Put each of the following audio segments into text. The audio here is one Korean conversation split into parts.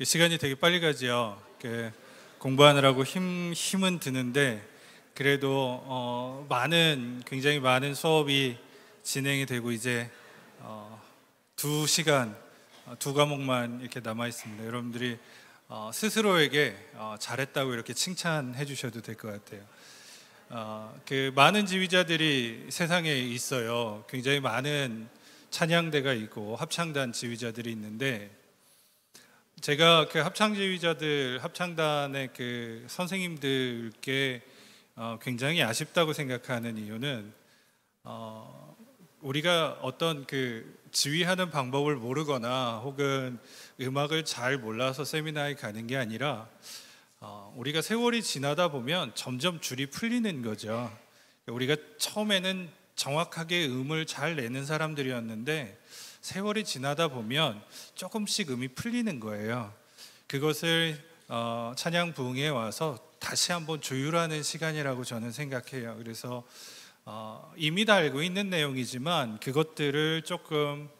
그 시간이 되게 빨리 가지요. 그 공부하느라고 힘 힘은 드는데 그래도 어, 많은 굉장히 많은 수업이 진행이 되고 이제 어, 두 시간 어, 두 과목만 이렇게 남아 있습니다. 여러분들이 어, 스스로에게 어, 잘했다고 이렇게 칭찬해 주셔도 될 것 같아요. 어, 그 많은 지휘자들이 세상에 있어요. 굉장히 많은 찬양대가 있고 합창단 지휘자들이 있는데 제가 그 합창 지휘자들 합창단의 그 선생님들께 어, 굉장히 아쉽다고 생각하는 이유는 어, 우리가 어떤 그 지휘하는 방법을 모르거나 혹은 음악을 잘 몰라서 세미나에 가는 게 아니라 어, 우리가 세월이 지나다 보면 점점 줄이 풀리는 거죠. 우리가 처음에는 정확하게 음을 잘 내는 사람들이었는데 세월이 지나다 보면 조금씩 음이 풀리는 거예요. 그것을 어, 찬양 부흥에 와서 다시 한번 조율하는 시간이라고 저는 생각해요. 그래서 어, 이미 다 알고 있는 내용이지만 그것들을 조금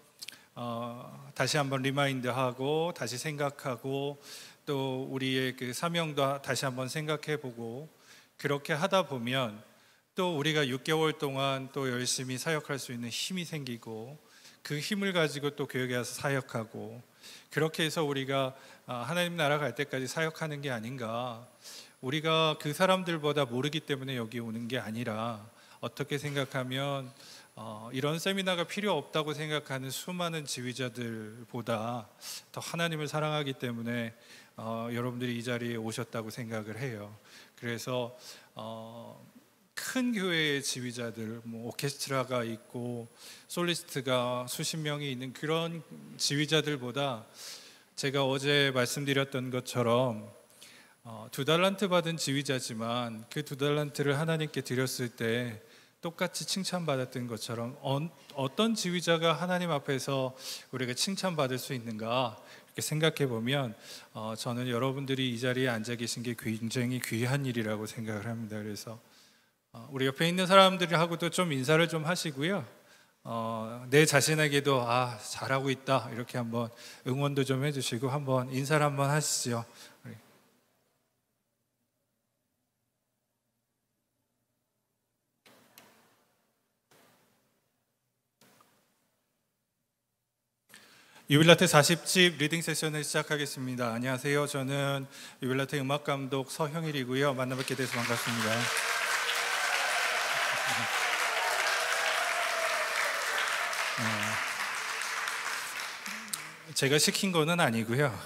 어, 다시 한번 remind하고 다시 생각하고 또 우리의 그 사명도 다시 한번 생각해보고 그렇게 하다 보면 또 우리가 6개월 동안 또 열심히 사역할 수 있는 힘이 생기고 그 힘을 가지고 또 교회에 와서 사역하고 그렇게 해서 우리가 아, 하나님 나라 갈 때까지 사역하는 게 아닌가 우리가 그 사람들보다 모르기 때문에 여기 오는 게 아니라 어떻게 생각하면 어, 이런 세미나가 필요 없다고 생각하는 수많은 지휘자들보다 더 하나님을 사랑하기 때문에 어, 여러분들이 이 자리에 오셨다고 생각을 해요. 그래서 어, 큰 교회의 지휘자들, 뭐 오케스트라가 있고 솔리스트가 수십 명이 있는 그런 지휘자들보다 제가 어제 말씀드렸던 것처럼 어, 두 달란트 받은 지휘자지만 그 두 달란트를 하나님께 드렸을 때 똑같이 칭찬받았던 것처럼 어, 떤 지휘자가 하나님 앞에서 우리가 칭찬받을 수 있는가 이렇게 생각해 보면 어, 저는 여러분들이 이 자리에 앉아 계신 게 굉장히 귀한 일이라고 생각을 합니다. 그래서 어, 우리 옆에 있는 사람들하고도 좀 인사를 좀 하시고요. 어, 내 자신에게도 아 잘하고 있다 이렇게 한번 응원도 좀 해주시고 한번 인사를 한번 하시죠. 유빌라테 40집 reading session을 시작하겠습니다. 안녕하세요. 저는 유빌라테 음악 감독 서형일이고요. 만나뵙게 돼서 반갑습니다. 어, 제가 시킨 거는 아니고요.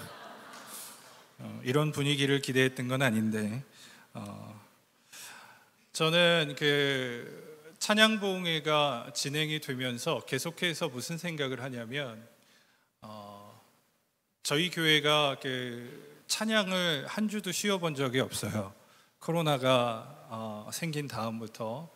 어, 이런 분위기를 기대했던 건 아닌데 어, 저는 그 찬양부흥회가 진행이 되면서 계속해서 무슨 생각을 하냐면 어, 저희 교회가 그 찬양을 한 주도 쉬어본 적이 없어요. 코로나가 어, 생긴 다음부터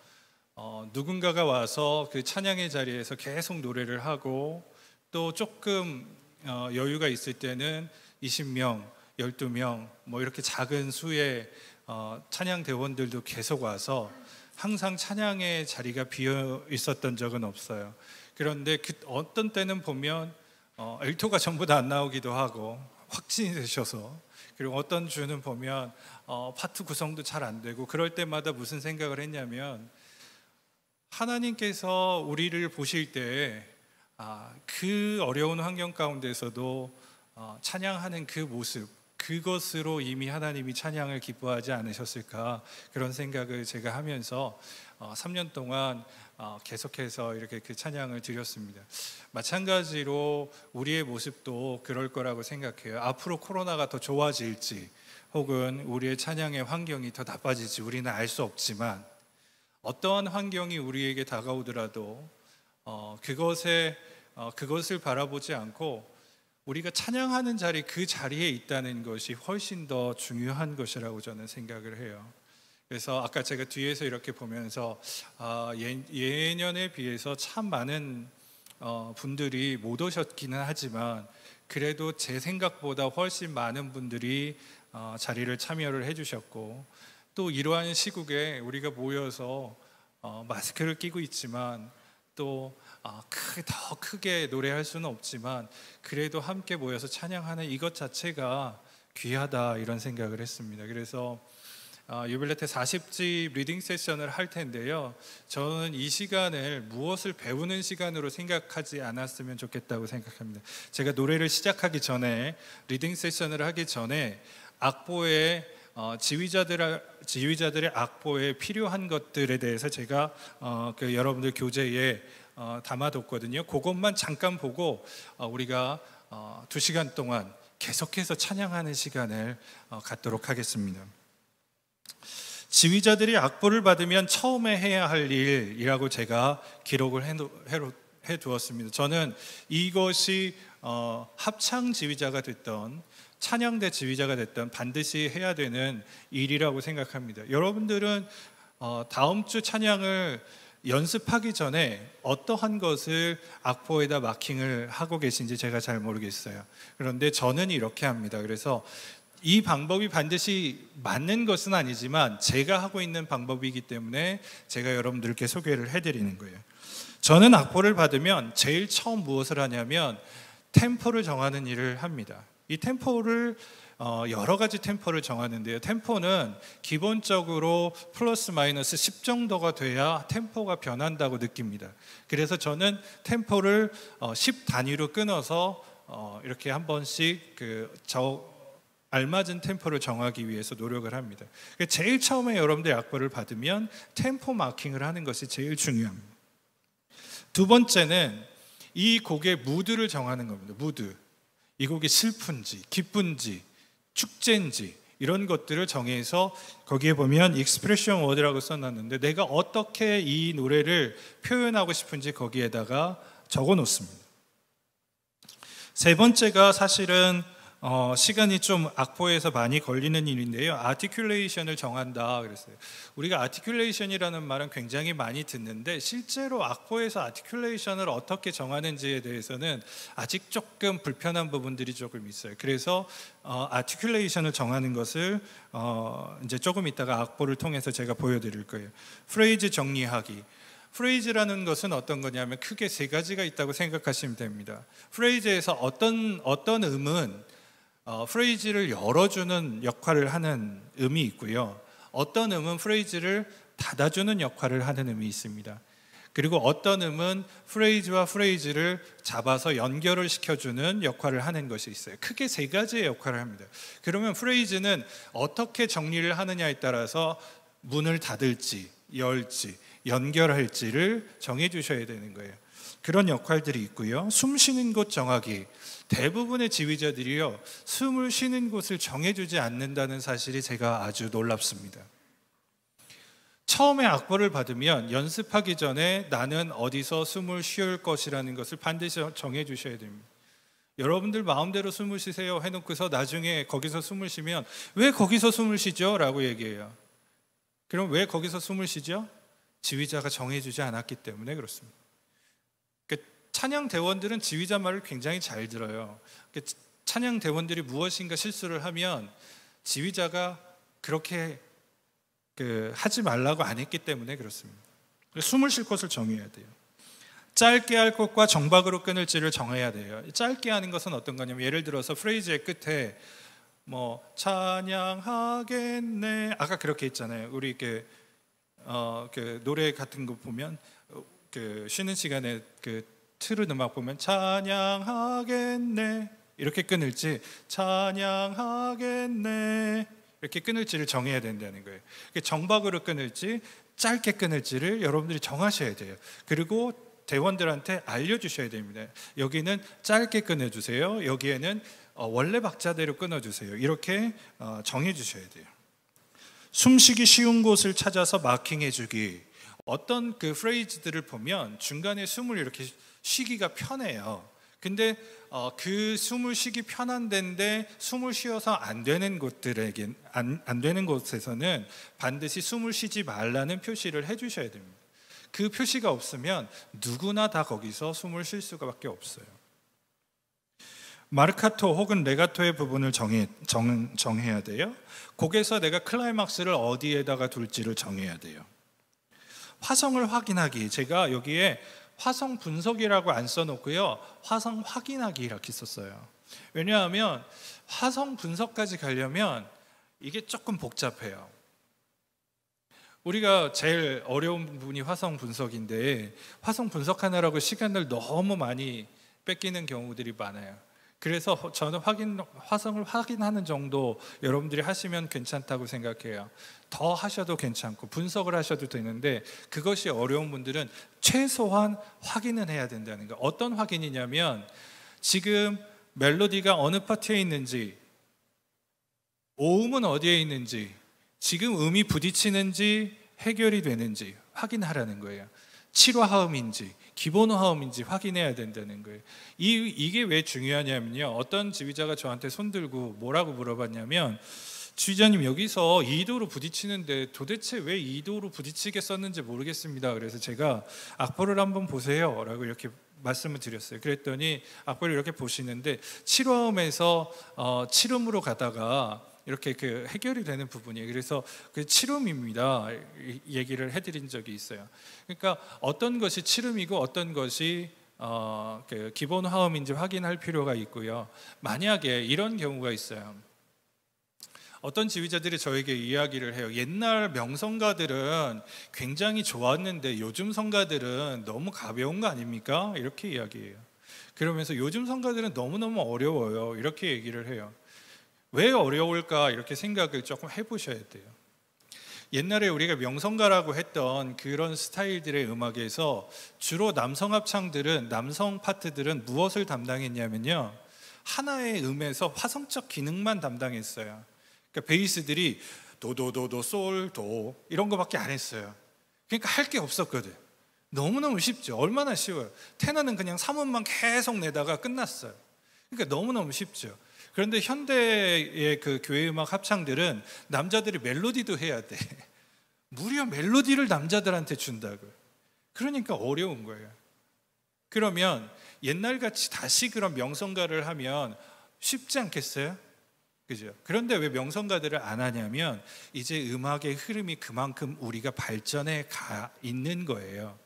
어, 누군가가 와서 그 찬양의 자리에서 계속 노래를 하고 또 조금 어, 여유가 있을 때는 20명, 12명 뭐 이렇게 작은 수의 어, 찬양 대원들도 계속 와서 항상 찬양의 자리가 비어 있었던 적은 없어요. 그런데 그 어떤 때는 보면 어, 엘토가 전부 다 안 나오기도 하고 확진이 되셔서 그리고 어떤 주는 보면 어, 파트 구성도 잘 안 되고 그럴 때마다 무슨 생각을 했냐면 하나님께서 우리를 보실 때그 아, 그 어려운 환경 가운데서도 어, 찬양하는 그 모습 그것으로 이미 하나님이 찬양을 기뻐하지 않으셨을까 그런 생각을 제가 하면서 어, 3년 동안 어, 계속해서 이렇게 그 찬양을 드렸습니다. 마찬가지로 우리의 모습도 그럴 거라고 생각해요. 앞으로 코로나가 더 좋아질지 혹은 우리의 찬양의 환경이 더 나빠질지 우리는 알 수 없지만 어떠한 환경이 우리에게 다가오더라도 어, 그것에 어, 그것을 바라보지 않고 우리가 찬양하는 자리 그 자리에 있다는 것이 훨씬 더 중요한 것이라고 저는 생각을 해요. 그래서 아까 제가 뒤에서 이렇게 보면서 아, 예, 년에 비해서 참 많은 어, 분들이 못 오셨기는 하지만 그래도 제 생각보다 훨씬 많은 분들이 어, 자리를 참여를 해주셨고 또 이러한 시국에 우리가 모여서 어, 마스크를 끼고 있지만 또 어, 크게 더 크게 노래할 수는 없지만 그래도 함께 모여서 찬양하는 이것 자체가 귀하다 이런 생각을 했습니다. 그래서 어, 유빌라테 40집 reading session을 할 텐데요. 저는 이 시간을 무엇을 배우는 시간으로 생각하지 않았으면 좋겠다고 생각합니다. 제가 노래를 시작하기 전에 reading session을 하기 전에 악보에 어, 지휘자들 지휘자들의 악보에 필요한 것들에 대해서 제가 어, 그 여러분들 교재에 어, 담아뒀거든요. 그것만 잠깐 보고 어, 우리가 어, 두 시간 동안 계속해서 찬양하는 시간을 어, 갖도록 하겠습니다. 지휘자들이 악보를 받으면 처음에 해야 할 일이라고 제가 기록을 해 두었습니다. 저는 이것이 어, 합창 지휘자가 됐던 찬양대 지휘자가 됐던 반드시 해야 되는 일이라고 생각합니다. 여러분들은 어, 다음 주 찬양을 연습하기 전에 어떠한 것을 악보에다 마킹을 하고 계신지 제가 잘 모르겠어요. 그런데 저는 이렇게 합니다. 그래서 이 방법이 반드시 맞는 것은 아니지만 제가 하고 있는 방법이기 때문에 제가 여러분들께 소개를 해드리는 거예요. 저는 악보를 받으면 제일 처음 무엇을 하냐면 템포를 정하는 일을 합니다. 이 템포를 어, 여러 가지 tempo를 정하는데요. 템포는 기본적으로 플러스 마이너스 10 정도가 돼야 템포가 변한다고 느낍니다. 그래서 저는 템포를 10 어, 단위로 끊어서 어, 이렇게 한 번씩 그 저 알맞은 템포를 정하기 위해서 노력을 합니다. 그러니까 제일 처음에 여러분들 악보를 받으면 템포 마킹을 하는 것이 제일 중요합니다. 두 번째는 이 곡의 무드를 정하는 겁니다. 무드. 이 곡이 슬픈지, 기쁜지, 축제인지 이런 것들을 정해서 거기에 보면 expression word라고 써놨는데 내가 어떻게 이 노래를 표현하고 싶은지 거기에다가 적어 놓습니다. 세 번째가 사실은 어, 시간이 좀 악보에서 많이 걸리는 일인데요. articulation을 정한다 그랬어요. 우리가 articulation이라는 말은 굉장히 많이 듣는데 실제로 악보에서 articulation을 어떻게 정하는지에 대해서는 아직 조금 불편한 부분들이 조금 있어요. 그래서 어, articulation을 정하는 것을 어, 이제 조금 있다가 악보를 통해서 제가 보여드릴 거예요. 프레이즈 정리하기. 프레이즈라는 것은 어떤 거냐면 크게 세 가지가 있다고 생각하시면 됩니다. 프레이즈에서 어떤 어떤 음은 어, 프레이즈를 열어주는 역할을 하는 음이 있고요. 어떤 음은 프레이즈를 닫아주는 역할을 하는 음이 있습니다. 그리고 어떤 음은 프레이즈와 프레이즈를 잡아서 연결을 시켜주는 역할을 하는 것이 있어요. 크게 세 가지의 역할을 합니다. 그러면 프레이즈는 어떻게 정리를 하느냐에 따라서 문을 닫을지, 열지, 연결할지를 정해 주셔야 되는 거예요. 그런 역할들이 있고요. 숨 쉬는 곳 정하기. 대부분의 지휘자들이요, 숨을 쉬는 곳을 정해주지 않는다는 사실이 제가 아주 놀랍습니다. 처음에 악보를 받으면 연습하기 전에 나는 어디서 숨을 쉴 것이라는 것을 반드시 정해 주셔야 됩니다. 여러분들 마음대로 숨을 쉬세요 해놓고서 나중에 거기서 숨을 쉬면 왜 거기서 숨을 쉬죠? 라고 얘기해요. 그럼 왜 거기서 숨을 쉬죠? 지휘자가 정해주지 않았기 때문에 그렇습니다. 찬양 대원들은 지휘자 말을 굉장히 잘 들어요. 찬양 대원들이 무엇인가 실수를 하면 지휘자가 그렇게 그 하지 말라고 안 했기 때문에 그렇습니다. 숨을 쉴 곳을 정해야 돼요. 짧게 할 것과 정박으로 끊을지를 정해야 돼요. 짧게 하는 것은 어떤 거냐면 예를 들어서 프레이즈의 끝에 뭐 찬양하겠네 아까 그렇게 있잖아요. 우리 그, 어, 그 노래 같은 거 보면 그 쉬는 시간에 그 틀은 음악 보면 찬양하겠네 이렇게 끊을지 찬양하겠네 이렇게 끊을지를 정해야 된다는 거예요. 정박으로 끊을지 짧게 끊을지를 여러분들이 정하셔야 돼요. 그리고 대원들한테 알려주셔야 됩니다. 여기는 짧게 끊어주세요. 여기에는 어, 원래 박자대로 끊어주세요. 이렇게 어, 정해주셔야 돼요. 숨쉬기 쉬운 곳을 찾아서 마킹해주기. 어떤 그 프레이즈들을 보면 중간에 숨을 이렇게 쉬기가 편해요. 근데 어, 그 숨을 쉬기 편한 데인데 숨을 쉬어서 안 되는 곳들에겐 안, 안 되는 곳에서는 반드시 숨을 쉬지 말라는 표시를 해주셔야 됩니다. 그 표시가 없으면 누구나 다 거기서 숨을 쉴 수가밖에 없어요. 마르카토 혹은 레가토의 부분을 정해, 정, 정해야 돼요. 곡에서 내가 클라이막스를 어디에다가 둘지를 정해야 돼요. 화성을 확인하기. 제가 여기에 화성 분석이라고 안 써놓고요. 화성 확인하기 이렇게 썼어요. 왜냐하면 화성 분석까지 가려면 이게 조금 복잡해요. 우리가 제일 어려운 부분이 화성 분석인데 화성 분석하느라고 시간을 너무 많이 뺏기는 경우들이 많아요. 그래서 저는 확인 화성을 확인하는 정도 여러분들이 하시면 괜찮다고 생각해요. 더 하셔도 괜찮고 분석을 하셔도 되는데 그것이 어려운 분들은 최소한 확인은 해야 된다는 거. 어떤 확인이냐면 지금 멜로디가 어느 파트에 있는지 오음은 어디에 있는지 지금 음이 부딪히는지 해결이 되는지 확인하라는 거예요. 7화 화음인지 기본 화음인지 확인해야 된다는 거예요. 이, 이게 왜 중요하냐면요. 어떤 지휘자가 저한테 손들고 뭐라고 물어봤냐면 지휘자님 여기서 2도로 부딪히는데 도대체 왜 2도로 부딪히게 썼는지 모르겠습니다. 그래서 제가 악보를 한번 보세요. 라고 이렇게 말씀을 드렸어요. 그랬더니 악보를 이렇게 보시는데 7화음에서 어, 7음으로 가다가 이렇게 그 해결이 되는 부분이에요. 그래서 그 칠음입니다. 얘기를 해드린 적이 있어요. 그러니까 어떤 것이 칠음이고 어떤 것이 어, 그 기본 화음인지 확인할 필요가 있고요. 만약에 이런 경우가 있어요. 어떤 지휘자들이 저에게 이야기를 해요. 옛날 명성가들은 굉장히 좋았는데 요즘 성가들은 너무 가벼운 거 아닙니까? 이렇게 이야기해요. 그러면서 요즘 성가들은 너무너무 어려워요. 이렇게 얘기를 해요. 왜 어려울까 이렇게 생각을 조금 해보셔야 돼요. 옛날에 우리가 명성가라고 했던 그런 스타일들의 음악에서 주로 남성 합창들은 남성 파트들은 무엇을 담당했냐면요 하나의 음에서 화성적 기능만 담당했어요. 그러니까 베이스들이 도도도도 솔도 이런 거밖에 안 했어요. 그러니까 할 게 없었거든. 너무너무 쉽죠. 얼마나 쉬워요. 테너는 그냥 3음만 계속 내다가 끝났어요. 그러니까 너무너무 쉽죠. 그런데 현대의 그 교회 음악 합창들은 남자들이 멜로디도 해야 돼. 무려 멜로디를 남자들한테 준다고. 그러니까 어려운 거예요. 그러면 옛날 같이 다시 그런 명성가를 하면 쉽지 않겠어요? 그죠? 그런데 왜 명성가들을 안 하냐면 이제 음악의 흐름이 그만큼 우리가 발전해 가 있는 거예요.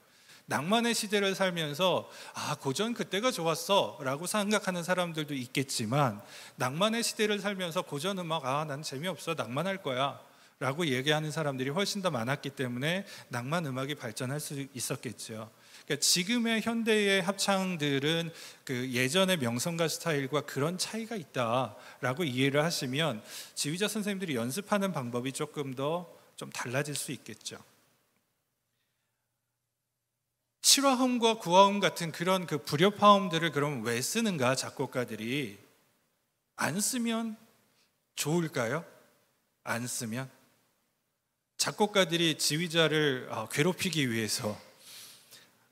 낭만의 시대를 살면서 아 고전 그때가 좋았어 라고 생각하는 사람들도 있겠지만 낭만의 시대를 살면서 고전 음악 아 난 재미없어 낭만할 거야. 라고 얘기하는 사람들이 훨씬 더 많았기 때문에 낭만 음악이 발전할 수 있었겠죠. 그러니까 지금의 현대의 합창들은 그 예전의 명성가 스타일과 그런 차이가 있다라고 이해를 하시면 지휘자 선생님들이 연습하는 방법이 조금 더 좀 달라질 수 있겠죠. 7화음과 9화음 같은 그런 그 불협화음들을 그럼 왜 쓰는가 작곡가들이 안 쓰면 좋을까요? 안 쓰면 작곡가들이 지휘자를 어, 괴롭히기 위해서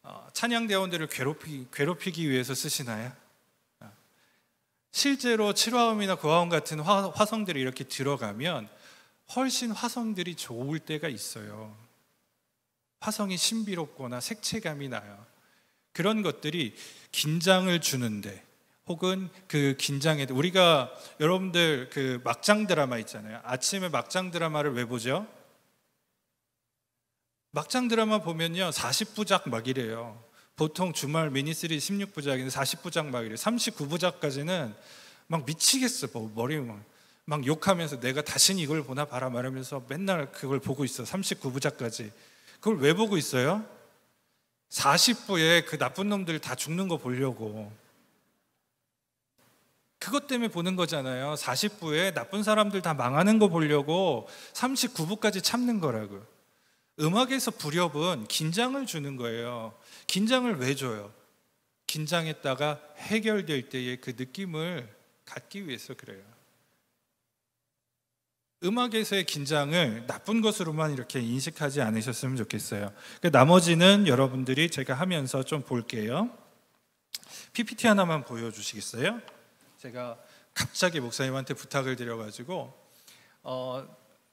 어, 찬양대원들을 괴롭히, 괴롭히기 위해서 쓰시나요? 어. 실제로 7화음이나 9화음 같은 화, 화성들이 이렇게 들어가면 훨씬 화성들이 좋을 때가 있어요. 화성이 신비롭거나 색채감이 나요. 그런 것들이 긴장을 주는데 혹은 그 긴장에 우리가 여러분들 그 막장 드라마 있잖아요. 아침에 막장 드라마를 왜 보죠? 막장 드라마 보면요. 40부작 막 이래요. 보통 주말 미니시리 16부작인데 40부작 막 이래요. 39부작까지는 막 미치겠어. 뭐 머리 막, 막 욕하면서 내가 다시는 이걸 보나 봐라 말하면서 맨날 그걸 보고 있어. 39부작까지. 그걸 왜 보고 있어요? 40부에 그 나쁜 놈들 다 죽는 거 보려고. 그것 때문에 보는 거잖아요. 40부에 나쁜 사람들 다 망하는 거 보려고 39부까지 참는 거라고. 음악에서 불협은 긴장을 주는 거예요. 긴장을 왜 줘요? 긴장했다가 해결될 때의 그 느낌을 갖기 위해서 그래요. 음악에서의 긴장을 나쁜 것으로만 이렇게 인식하지 않으셨으면 좋겠어요. 그 나머지는 여러분들이 제가 하면서 좀 볼게요. PPT 하나만 보여주시겠어요? 제가 갑자기 목사님한테 부탁을 드려가지고 어,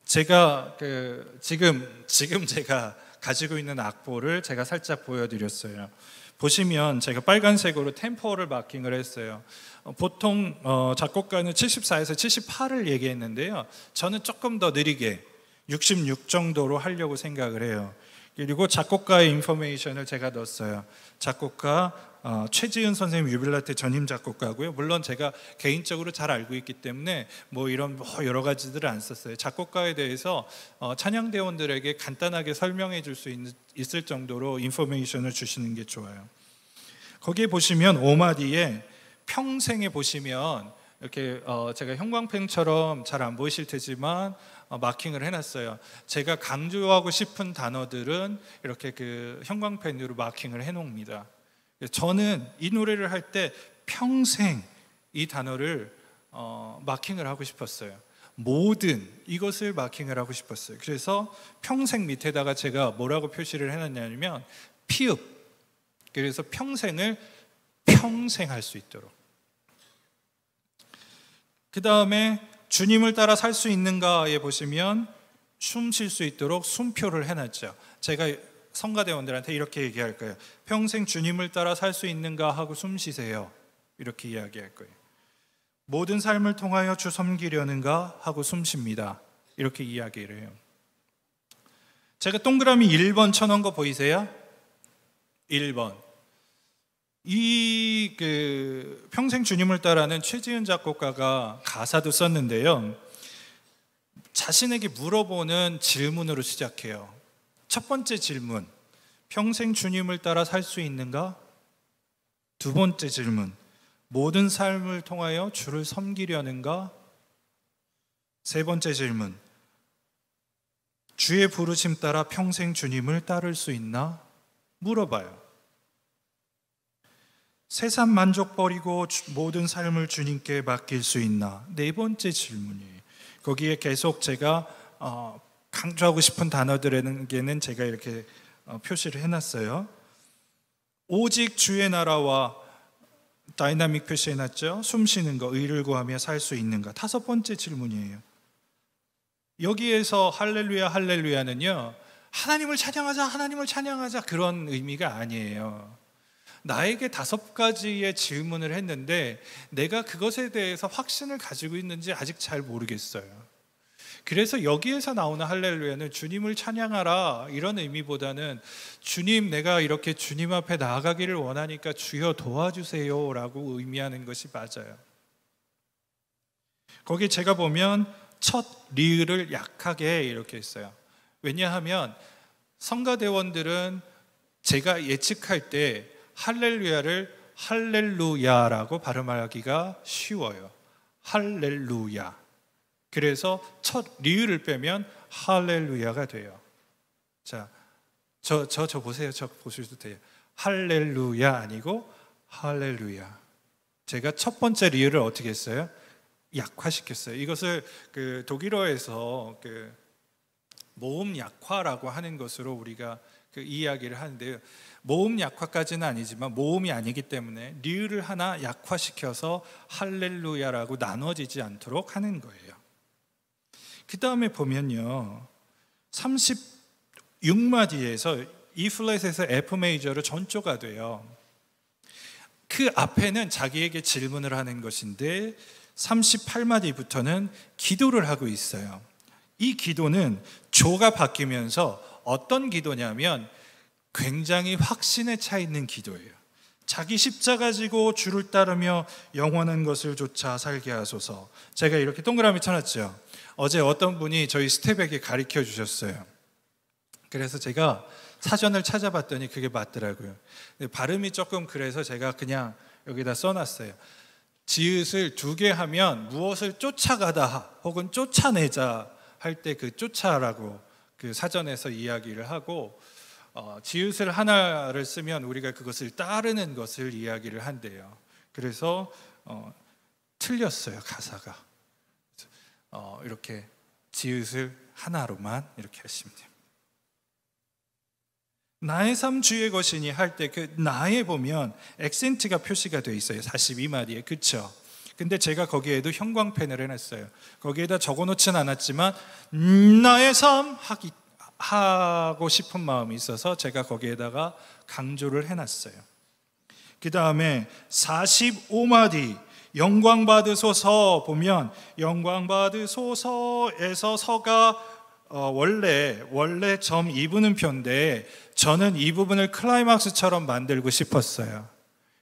제가 그 지금 지금 제가 가지고 있는 악보를 제가 살짝 보여드렸어요. 보시면 제가 빨간색으로 템포를 마킹을 했어요. 어, 보통 어, 작곡가는 74에서 78을 얘기했는데요. 저는 조금 더 느리게 66 정도로 하려고 생각을 해요. 그리고 작곡가의 인포메이션을 제가 넣었어요. 작곡가 어, 최지은 선생님 유빌라테 전임 작곡가고요. 물론 제가 개인적으로 잘 알고 있기 때문에 뭐 이런 뭐 여러 가지들을 안 썼어요. 작곡가에 대해서 어, 찬양대원들에게 간단하게 설명해 줄 수 있을 정도로 인포메이션을 주시는 게 좋아요. 거기에 보시면 오마디에 평생에 보시면 이렇게 어, 제가 형광펜처럼 잘 안 보이실 테지만 어, 마킹을 해놨어요. 제가 강조하고 싶은 단어들은 이렇게 그 형광펜으로 마킹을 해놓습니다. 저는 이 노래를 할 때 평생 이 단어를 어, 마킹을 하고 싶었어요. 모든 이것을 마킹을 하고 싶었어요. 그래서 평생 밑에다가 제가 뭐라고 표시를 해놨냐면 피읍. 그래서 평생을 평생 할 수 있도록. 그 다음에 주님을 따라 살 수 있는가에 보시면 숨 쉴 수 있도록 숨표를 해놨죠. 제가 성가대원들한테 이렇게 얘기할 거예요. 평생 주님을 따라 살 수 있는가 하고 숨 쉬세요. 이렇게 이야기할 거예요. 모든 삶을 통하여 주 섬기려는가 하고 숨 쉽니다. 이렇게 이야기를 해요. 제가 동그라미 1번 쳐놓은 거 보이세요? 1번. 이 그 평생 주님을 따라는 최지은 작곡가가 가사도 썼는데요. 자신에게 물어보는 질문으로 시작해요. 첫 번째 질문. 평생 주님을 따라 살 수 있는가? 두 번째 질문. 모든 삶을 통하여 주를 섬기려는가? 세 번째 질문. 주의 부르심 따라 평생 주님을 따를 수 있나? 물어봐요. 세상 만족 버리고 모든 삶을 주님께 맡길 수 있나? 네 번째 질문이에요. 거기에 계속 제가 어, 강조하고 싶은 단어들에는 제가 이렇게 어, 표시를 해놨어요. 오직 주의 나라와 다이나믹 표시해놨죠. 숨 쉬는 거, 의를 구하며 살 수 있는가. 다섯 번째 질문이에요. 여기에서 할렐루야, 할렐루야는요, 하나님을 찬양하자, 하나님을 찬양하자 그런 의미가 아니에요. 나에게 다섯 가지의 질문을 했는데 내가 그것에 대해서 확신을 가지고 있는지 아직 잘 모르겠어요. 그래서 여기에서 나오는 할렐루야는 주님을 찬양하라 이런 의미보다는 주님 내가 이렇게 주님 앞에 나아가기를 원하니까 주여 도와주세요라고 의미하는 것이 맞아요. 거기 제가 보면 첫 리을을 약하게 이렇게 했어요. 왜냐하면 성가대원들은 제가 예측할 때 할렐루야를 할렐루야라고 발음하기가 쉬워요. 할렐루야. 그래서 첫 리을을 빼면 할렐루야가 돼요. 자, 저, 저, 저 보세요. 저 보셔도 돼요. 할렐루야 아니고 할렐루야. 제가 첫 번째 리을을 어떻게 했어요? 약화시켰어요. 이것을 그 독일어에서 그 모음 약화라고 하는 것으로 우리가 그 이야기를 하는데요. 모음 약화까지는 아니지만 모음이 아니기 때문에 리을을 하나 약화시켜서 할렐루야라고 나눠지지 않도록 하는 거예요. 그 다음에 보면요. 36마디에서 E 플랫에서 F 메이저로 전조가 돼요. 그 앞에는 자기에게 질문을 하는 것인데 38마디부터는 기도를 하고 있어요. 이 기도는 조가 바뀌면서 어떤 기도냐면 굉장히 확신에 차 있는 기도예요. 자기 십자가 지고 주를 따르며 영원한 것을 조차 살게 하소서. 제가 이렇게 동그라미 쳐놨죠. 어제 어떤 분이 저희 스텝에게 가르쳐 주셨어요. 그래서 제가 사전을 찾아봤더니 그게 맞더라고요. 발음이 조금 그래서 제가 그냥 여기다 써놨어요. 지읒을 두 개 하면 무엇을 쫓아가다 혹은 쫓아내자 할 때 그 쫓아라고 그 사전에서 이야기를 하고 어, 지읒을 하나를 쓰면 우리가 그것을 따르는 것을 이야기를 한대요. 그래서 어, 틀렸어요 가사가. 어, 이렇게 지읒을 하나로만 이렇게 됩니다. 나의 삶 주의 것이니 할 때 그 나에 보면 액센트가 표시가 되어 있어요. 42마디에. 그쵸? 근데 제가 거기에도 형광펜을 해놨어요. 거기에다 적어놓진 않았지만 나의 삶 하기, 하고 싶은 마음이 있어서 제가 거기에다가 강조를 해놨어요. 그 다음에 45마디 영광 받으소서 보면 영광 받으소서에서 서가 어, 원래 원래 점 2분은 표인데 저는 이 부분을 클라이막스처럼 만들고 싶었어요.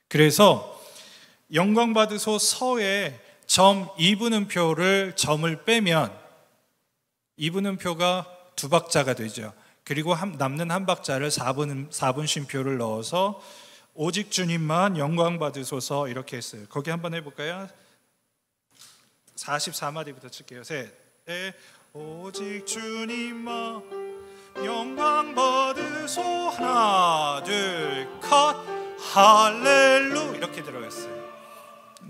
그래서 영광 받으소 서에 점 2분은 표를 점을 빼면 2분은 표가 두 박자가 되죠. 그리고 한, 남는 한 박자를 4분 4분 쉼표를 넣어서 오직 주님만 영광 받으소서 이렇게 했어요. 거기 한번 해 볼까요? 44마디부터 칠게요. 셋. 에 오직 주님만 영광 받으소 하나 둘 컷 할렐루 이렇게 들어갔어요.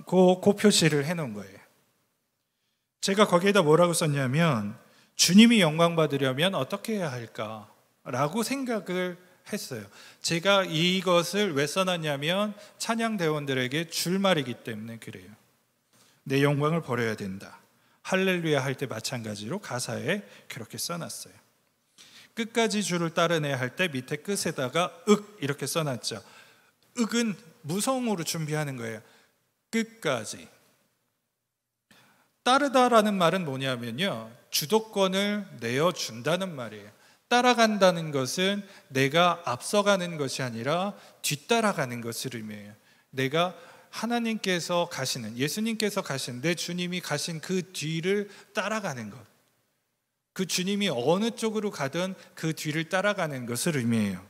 그, 그 표시를 해놓은 거예요. 제가 거기에다 뭐라고 썼냐면 주님이 영광 받으려면 어떻게 해야 할까라고 생각을 했어요. 제가 이것을 왜 써놨냐면 찬양 대원들에게 줄말이기 때문에 그래요. 내 영광을 버려야 된다. 할렐루야 할 때 마찬가지로 가사에 그렇게 써놨어요. 끝까지 주를 따르내야 할 때 밑에 끝에다가 윽 이렇게 써놨죠. 윽은 무성으로 준비하는 거예요. 끝까지. 따르다라는 말은 뭐냐면요. 주도권을 내어준다는 말이에요. 따라간다는 것은 내가 앞서가는 것이 아니라 뒤따라가는 것을 의미해요. 내가 하나님께서 가시는 예수님께서 가신 내 주님이 가신 그 뒤를 따라가는 것. 그 주님이 어느 쪽으로 가든 그 뒤를 따라가는 것을 의미해요.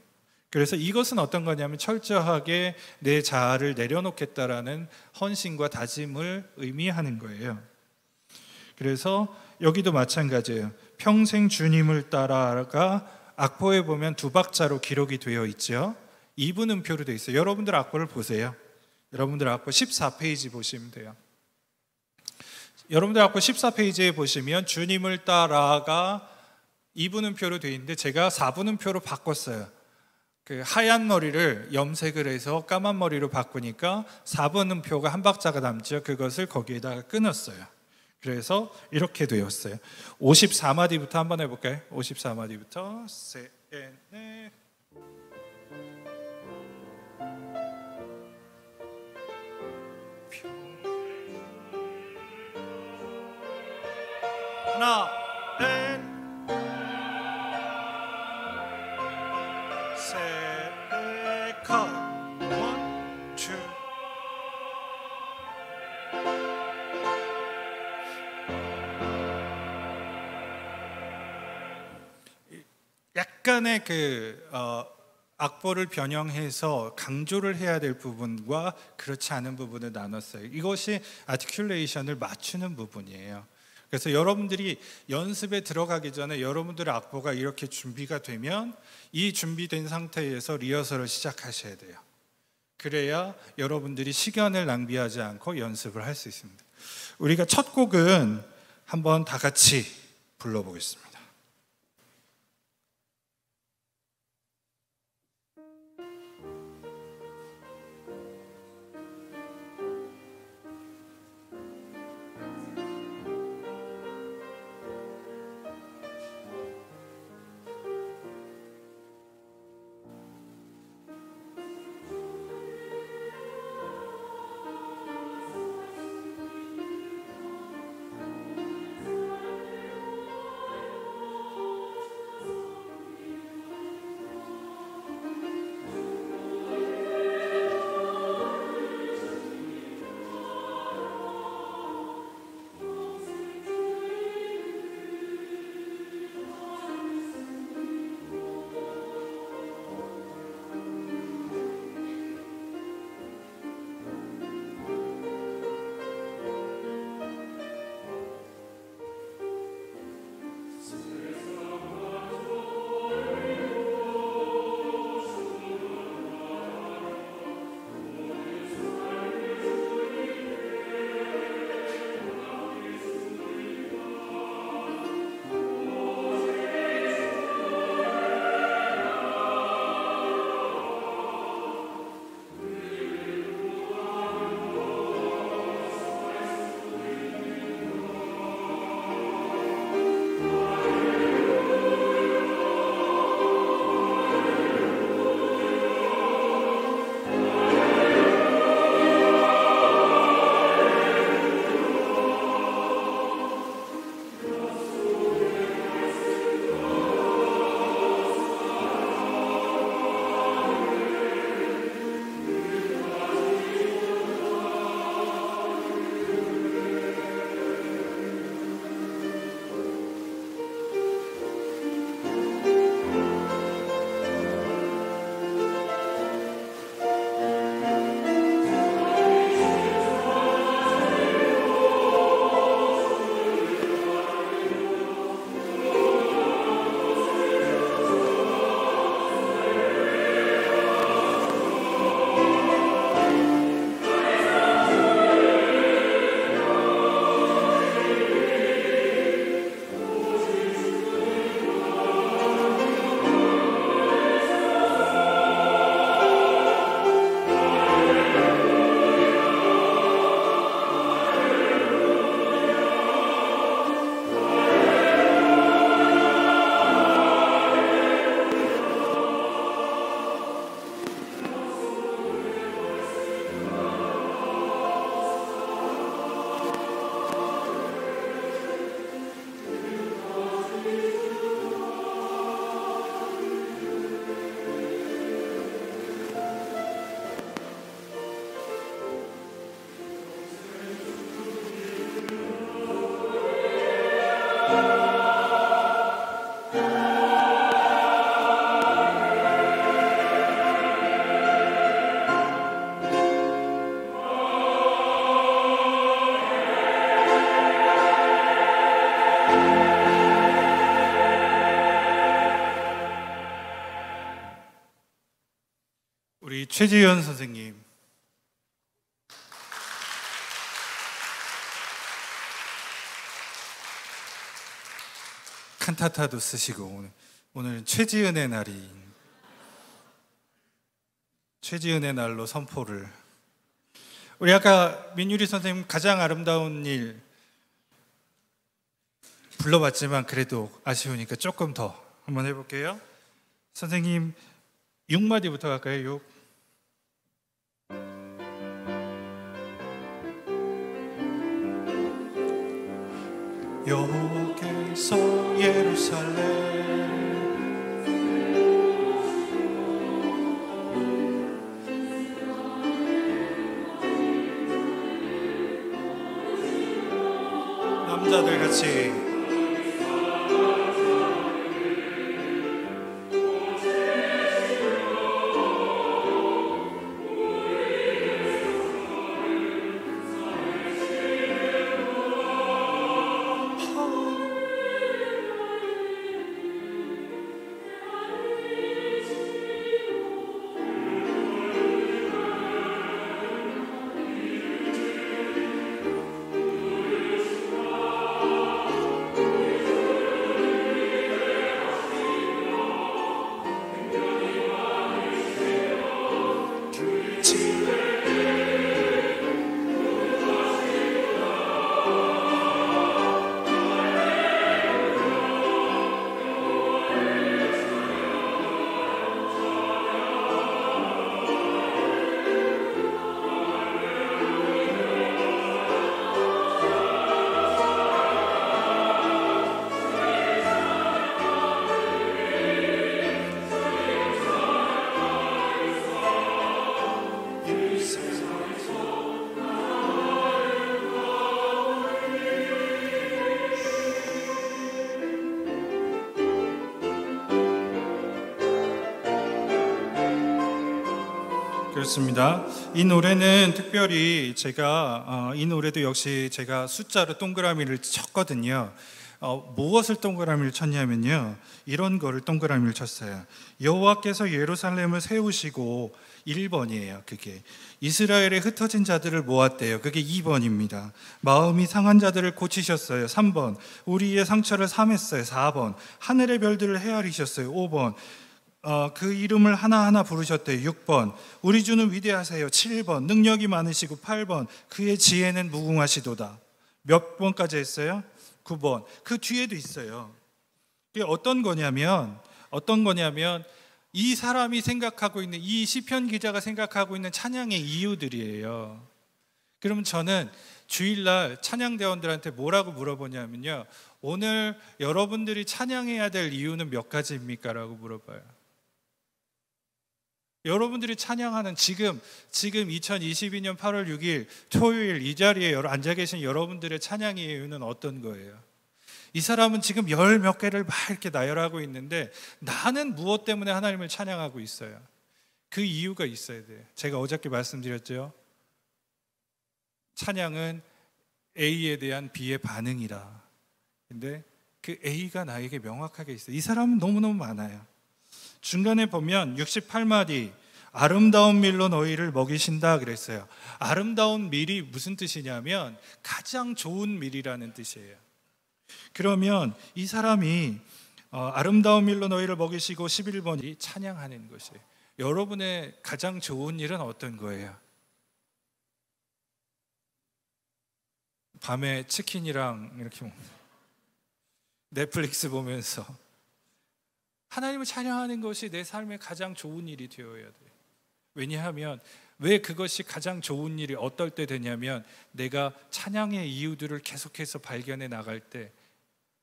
그래서 이것은 어떤 거냐면 철저하게 내 자아를 내려놓겠다라는 헌신과 다짐을 의미하는 거예요. 그래서 여기도 마찬가지예요. 평생 주님을 따라가 악보에 보면 두 박자로 기록이 되어 있죠. 2분 음표로 되어 있어요. 여러분들 악보를 보세요. 여러분들 악보 14페이지 보시면 돼요. 여러분들 악보 14페이지에 보시면 주님을 따라가 2분 음표로 되어 있는데 제가 4분 음표로 바꿨어요. 그 하얀 머리를 염색을 해서 까만 머리로 바꾸니까 4분 음표가 한 박자가 남죠. 그것을 거기에다가 끊었어요. 그래서 이렇게 되었어요. 54마디부터 한번 해볼까요? 54마디부터 셋, 넷, 하나, 약간의 그 어, 악보를 변형해서 강조를 해야 될 부분과 그렇지 않은 부분을 나눴어요. 이것이 아티큘레이션을 맞추는 부분이에요. 그래서 여러분들이 연습에 들어가기 전에 여러분들의 악보가 이렇게 준비가 되면 이 준비된 상태에서 리허설을 시작하셔야 돼요. 그래야 여러분들이 시간을 낭비하지 않고 연습을 할 수 있습니다. 우리가 첫 곡은 한번 다 같이 불러보겠습니다. 최지현 선생님. 칸타타도 쓰시고 오늘 오늘 최지은의 날이 최지은의 날로 선포를 우리 아까 민유리 선생님 가장 아름다운 일 불러봤지만 그래도 아쉬우니까 조금 더 한번 해볼게요. 선생님 6마디부터 갈까요? 6. 여호와께서 예루살렘. 남자들 같이 그렇습니다. 이 노래는 특별히 제가 어, 이 노래도 역시 제가 숫자로 동그라미를 쳤거든요. 어, 무엇을 동그라미를 쳤냐면요. 이런 거를 동그라미를 쳤어요. 여호와께서 예루살렘을 세우시고 1번이에요. 그게 이스라엘에 흩어진 자들을 모았대요. 그게 2번입니다. 마음이 상한 자들을 고치셨어요. 3번. 우리의 상처를 삼했어요. 4번. 하늘의 별들을 헤아리셨어요. 5번. 어, 그 이름을 하나하나 부르셨대요. 6번. 우리 주는 위대하세요. 7번. 능력이 많으시고 8번. 그의 지혜는 무궁하시도다. 몇 번까지 했어요? 9번. 그 뒤에도 있어요. 이게 어떤 거냐면 어떤 거냐면 이 사람이 생각하고 있는 이 시편 기자가 생각하고 있는 찬양의 이유들이에요. 그러면 저는 주일날 찬양대원들한테 뭐라고 물어보냐면요. 오늘 여러분들이 찬양해야 될 이유는 몇 가지입니까? 라고 물어봐요. 여러분들이 찬양하는 지금 지금 2022년 8월 6일 토요일 이 자리에 앉아 계신 여러분들의 찬양의 이유는 어떤 거예요? 이 사람은 지금 열 몇 개를 막 이렇게 나열하고 있는데 나는 무엇 때문에 하나님을 찬양하고 있어요? 그 이유가 있어야 돼요. 제가 어저께 말씀드렸죠. 찬양은 A에 대한 B의 반응이라. 근데 그 A가 나에게 명확하게 있어요. 이 사람은 너무너무 많아요. 중간에 보면 68마디 아름다운 밀로 너희를 먹이신다 그랬어요. 아름다운 밀이 무슨 뜻이냐면 가장 좋은 밀이라는 뜻이에요. 그러면 이 사람이 어, 아름다운 밀로 너희를 먹이시고 11번이 찬양하는 것이에요. 여러분의 가장 좋은 일은 어떤 거예요? 밤에 치킨이랑 이렇게 먹는 넷플릭스 보면서 하나님을 찬양하는 것이 내 삶의 가장 좋은 일이 되어야 돼. 왜냐하면 왜 그것이 가장 좋은 일이 어떨 때 되냐면 내가 찬양의 이유들을 계속해서 발견해 나갈 때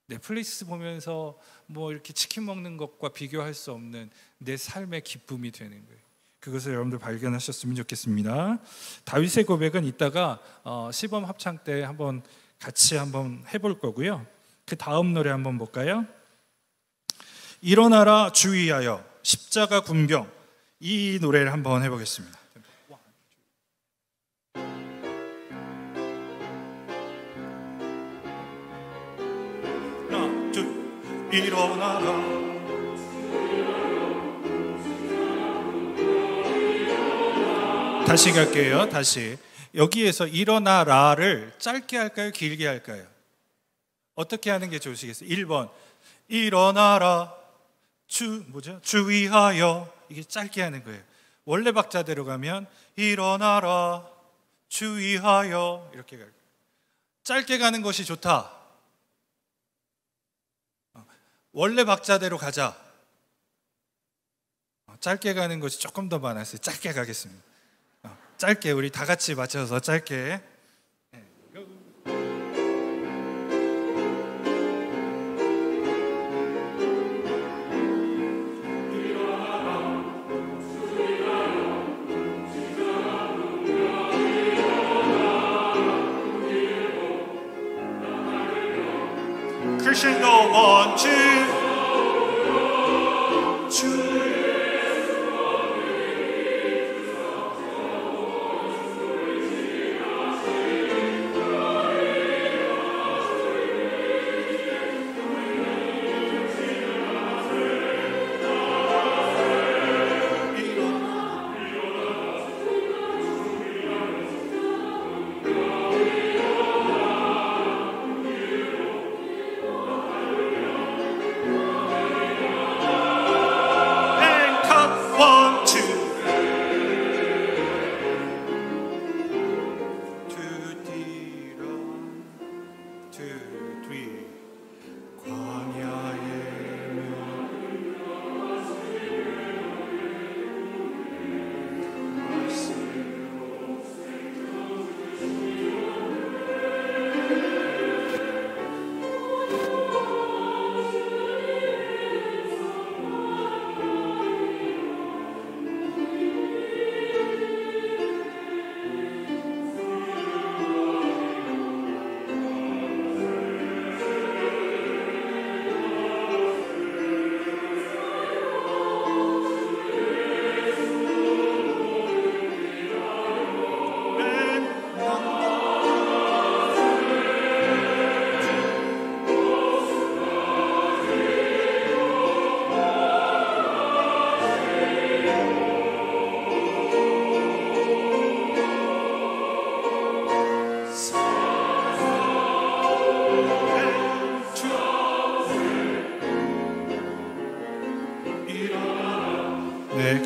넷플릭스 보면서 뭐 이렇게 치킨 먹는 것과 비교할 수 없는 내 삶의 기쁨이 되는 거예요. 그것을 여러분들 발견하셨으면 좋겠습니다. 다윗의 고백은 이따가 어, 시범 합창 때 한번 같이 한번 해볼 거고요. 그 다음 노래 한번 볼까요? 일어나라 주의하여 십자가 군경 이 노래를 한번 해보겠습니다. 하나, 둘, 일어나라. 다시 갈게요. 다시. 여기에서 일어나라를 짧게 할까요? 길게 할까요? 어떻게 하는 게 좋으시겠어요? 1번. 일어나라. 주, 뭐죠? 주의하여. 이게 짧게 하는 거예요. 원래 박자대로 가면 일어나라. 주의하여. 이렇게 갈 거예요. 짧게 가는 것이 좋다. 어, 원래 박자대로 가자. 어, 짧게 가는 것이 조금 더 많았어요. 짧게 가겠습니다. 어, 짧게 우리 다 같이 맞춰서 짧게. 크리스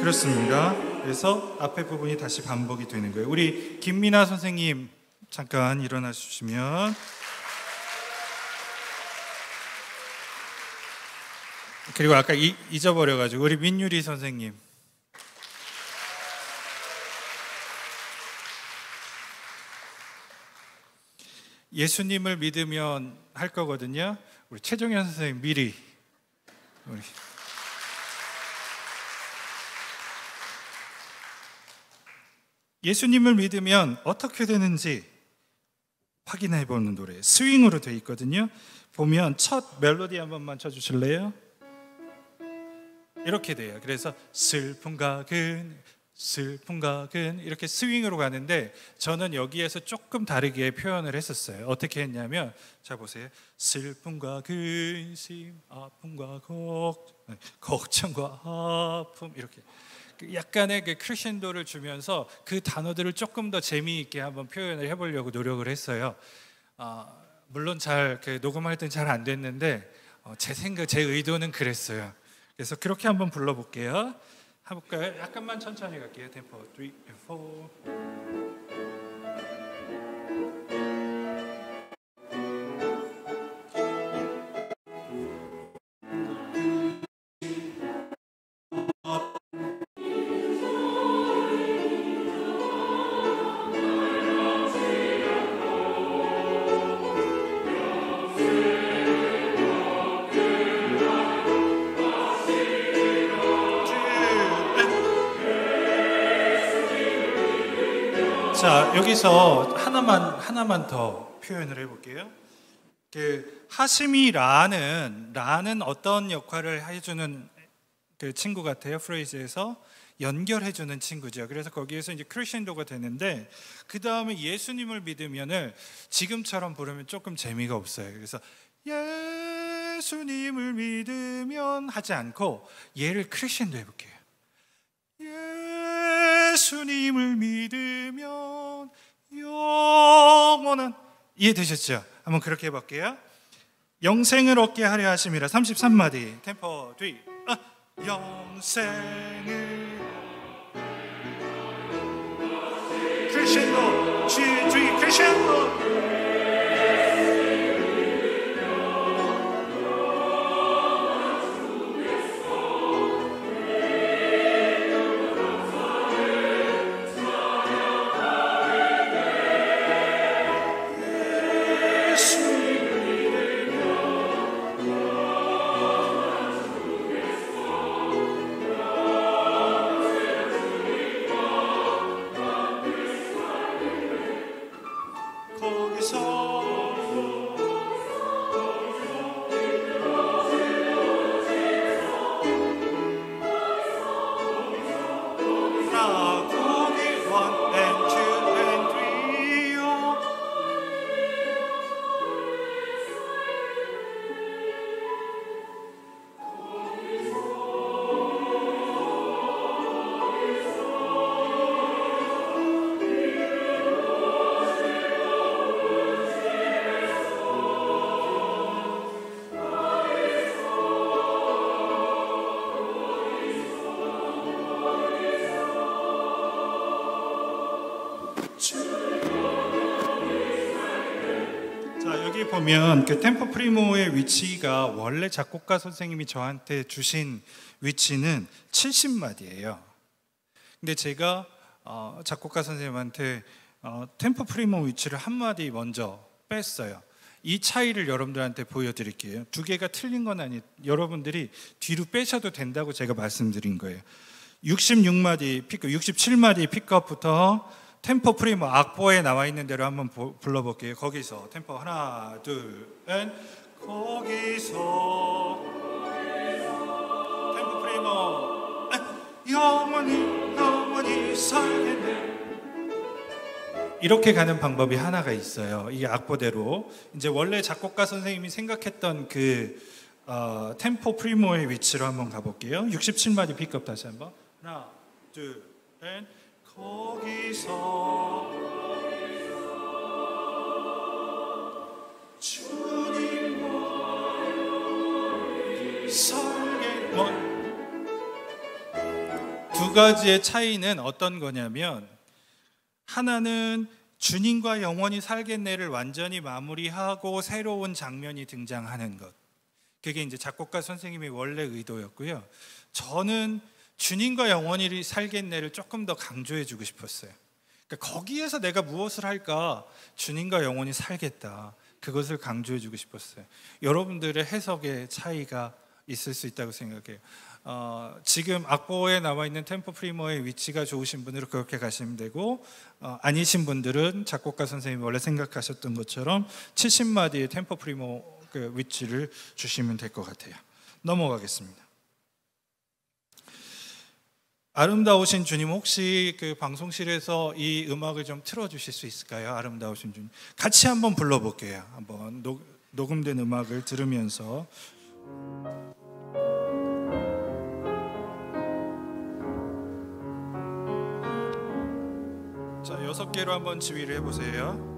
그렇습니다. 그래서 앞에 부분이 다시 반복이 되는 거예요. 우리 김민아 선생님 잠깐 일어나 주시면 그리고 아까 이, 잊어버려 가지고 우리 민유리 선생님 예수님을 믿으면 할 거거든요. 우리 최종현 선생님 미리 우리 예수님을 믿으면 어떻게 되는지 확인해 보는 노래 스윙으로 돼 있거든요. 보면 첫 멜로디 한 번만 쳐 주실래요? 이렇게 돼요. 그래서 슬픔과 근 슬픔 각은 이렇게 스윙으로 가는데 저는 여기에서 조금 다르게 표현을 했었어요. 어떻게 했냐면 자 보세요. 슬픔과 근심, 아픔과 걱, 걱정과 아픔 이렇게 그 약간의 그 크리신도를 주면서 그 단어들을 조금 더 재미있게 한번 표현을 해보려고 노력을 했어요. 아, 물론 잘 그 녹음할 땐 잘 안 됐는데 어, 제 생각, 제 의도는 그랬어요. 그래서 그렇게 한번 불러볼게요. 해볼까요? 약간만 천천히 갈게요. 템포 3, 4 여기서 하나만 하나만 더 표현을 해볼게요. 그 하심이 라는 라는 어떤 역할을 해주는 그 친구 같아요. 프레이즈에서 연결해주는 친구죠. 그래서 거기에서 이제 크리스천도가 되는데 그 다음에 예수님을 믿으면은 지금처럼 부르면 조금 재미가 없어요. 그래서 예수님을 믿으면 하지 않고 얘를 크리스천도 해볼게요. 예수님을 믿으면 영원한 이해되셨죠? 한번 그렇게 해볼게요. 영생을 얻게 하려 하심이라 33마디 템포 뒤 아, 영생을 크리스천도 G, 크리스천도 보면 그 템포 프리모의 위치가 원래 작곡가 선생님이 저한테 주신 위치는 70마디예요. 근데 제가 어, 작곡가 선생님한테 어, 템포 프리모 위치를 한 마디 먼저 뺐어요. 이 차이를 여러분들한테 보여드릴게요. 두 개가 틀린 건 아니. 여러분들이 뒤로 빼셔도 된다고 제가 말씀드린 거예요. 66마디 피크, 67마디 픽업부터 템포 프리모 악보에 나와 있는 대로 한번 불러볼게요. 거기서 템포 하나, 둘, 셋. 거기서 템포 프리모 영원히 영원히 살겠네. 이렇게 가는 방법이 하나가 있어요. 이 악보대로 이제 원래 작곡가 선생님이 생각했던 그 어, 템포 프리모의 위치로 한번 가볼게요. 67마디 픽업 다시 한번 하나, 둘, 셋. 두 가지의 차이는 어떤 거냐면 하나는 주님과 영원히 살겠네를 완전히 마무리하고 새로운 장면이 등장하는 것. 그게 이제 작곡가 선생님의 원래 의도였고요. 저는 주님과 영원히 살겠네를 조금 더 강조해 주고 싶었어요. 그러니까 거기에서 내가 무엇을 할까? 주님과 영원히 살겠다. 그것을 강조해 주고 싶었어요. 여러분들의 해석의 차이가 있을 수 있다고 생각해요. 어, 지금 악보에 나와 있는 템포 프리머의 위치가 좋으신 분들은 그렇게 가시면 되고 어, 아니신 분들은 작곡가 선생님이 원래 생각하셨던 것처럼 70마디의 템포 프리머 그 위치를 주시면 될 것 같아요. 넘어가겠습니다. 아름다우신 주님 혹시 그 방송실에서 이 음악을 좀 틀어주실 수 있을까요? 아름다우신 주님 같이 한번 불러볼게요. 한번 녹, 녹음된 음악을 들으면서 자 여섯 개로 한번 지휘를 해보세요.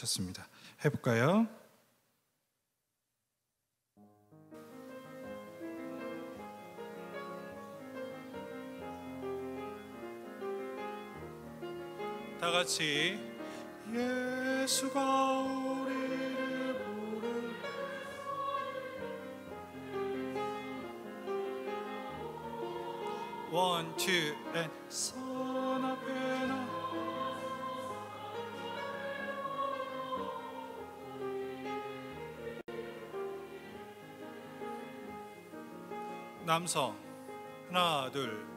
하셨습니다. 해볼까요? 다 같이 예수가 우리를 부르 원, 투, 앤 남성. 하나 둘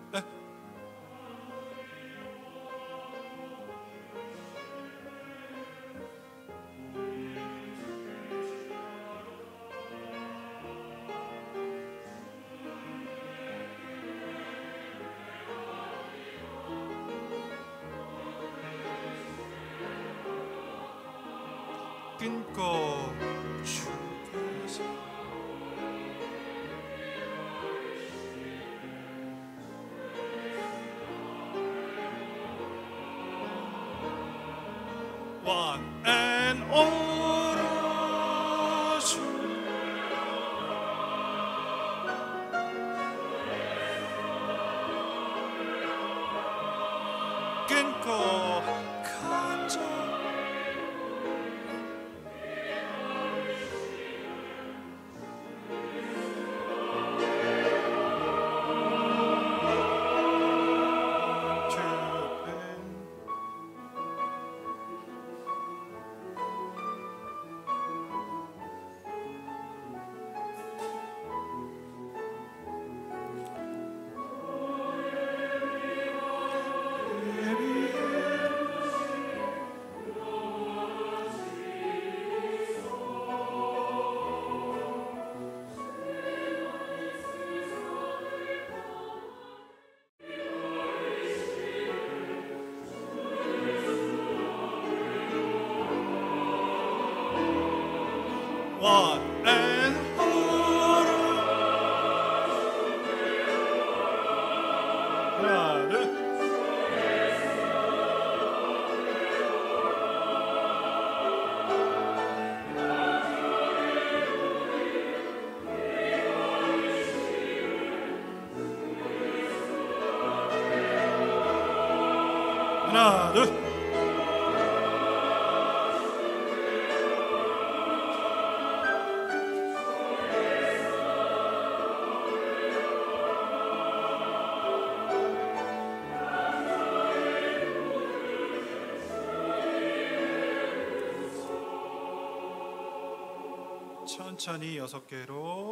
천천히 여섯 개로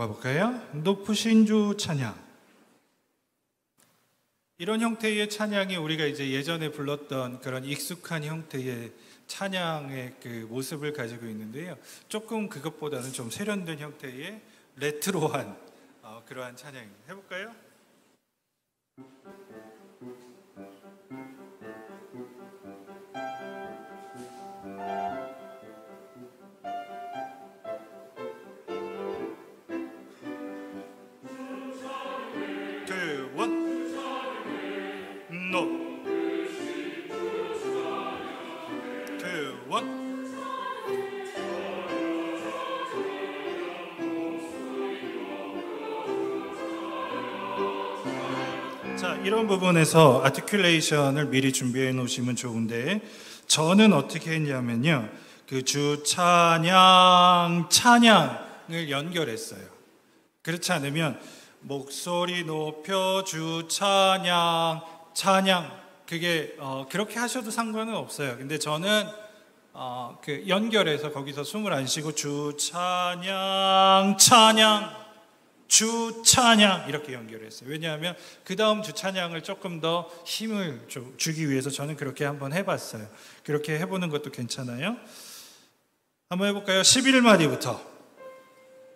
넘어가 볼까요? 높으신 주 찬양. 이런 형태의 찬양이 우리가 이제 예전에 불렀던 그런 익숙한 형태의 찬양의 그 모습을 가지고 있는데요. 조금 그것보다는 좀 세련된 형태의 레트로한 어, 그러한 찬양입니다. 부분에서 아티큘레이션을 미리 준비해 놓으시면 좋은데 저는 어떻게 했냐면요. 그 주 찬양 찬양을 연결했어요. 그렇지 않으면 목소리 높여 주 찬양 찬양 그게 어, 그렇게 하셔도 상관은 없어요. 근데 저는 어, 그 연결해서 거기서 숨을 안 쉬고 주 찬양 찬양 주 찬양 이렇게 연결했어요. 왜냐하면 그 다음 주 찬양을 조금 더 힘을 주기 위해서 저는 그렇게 한번 해봤어요. 그렇게 해보는 것도 괜찮아요. 한번 해볼까요? 11마디부터.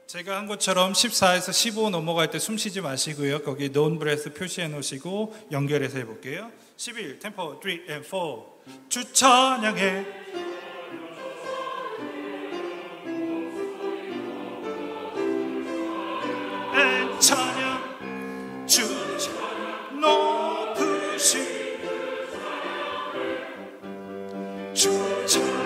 제가 한 것처럼 14에서 15 넘어갈 때 숨 쉬지 마시고요. 거기 non breath 표시해 놓으시고 연결해서 해볼게요. 11 템포 3 and 4 주 찬양해 주찬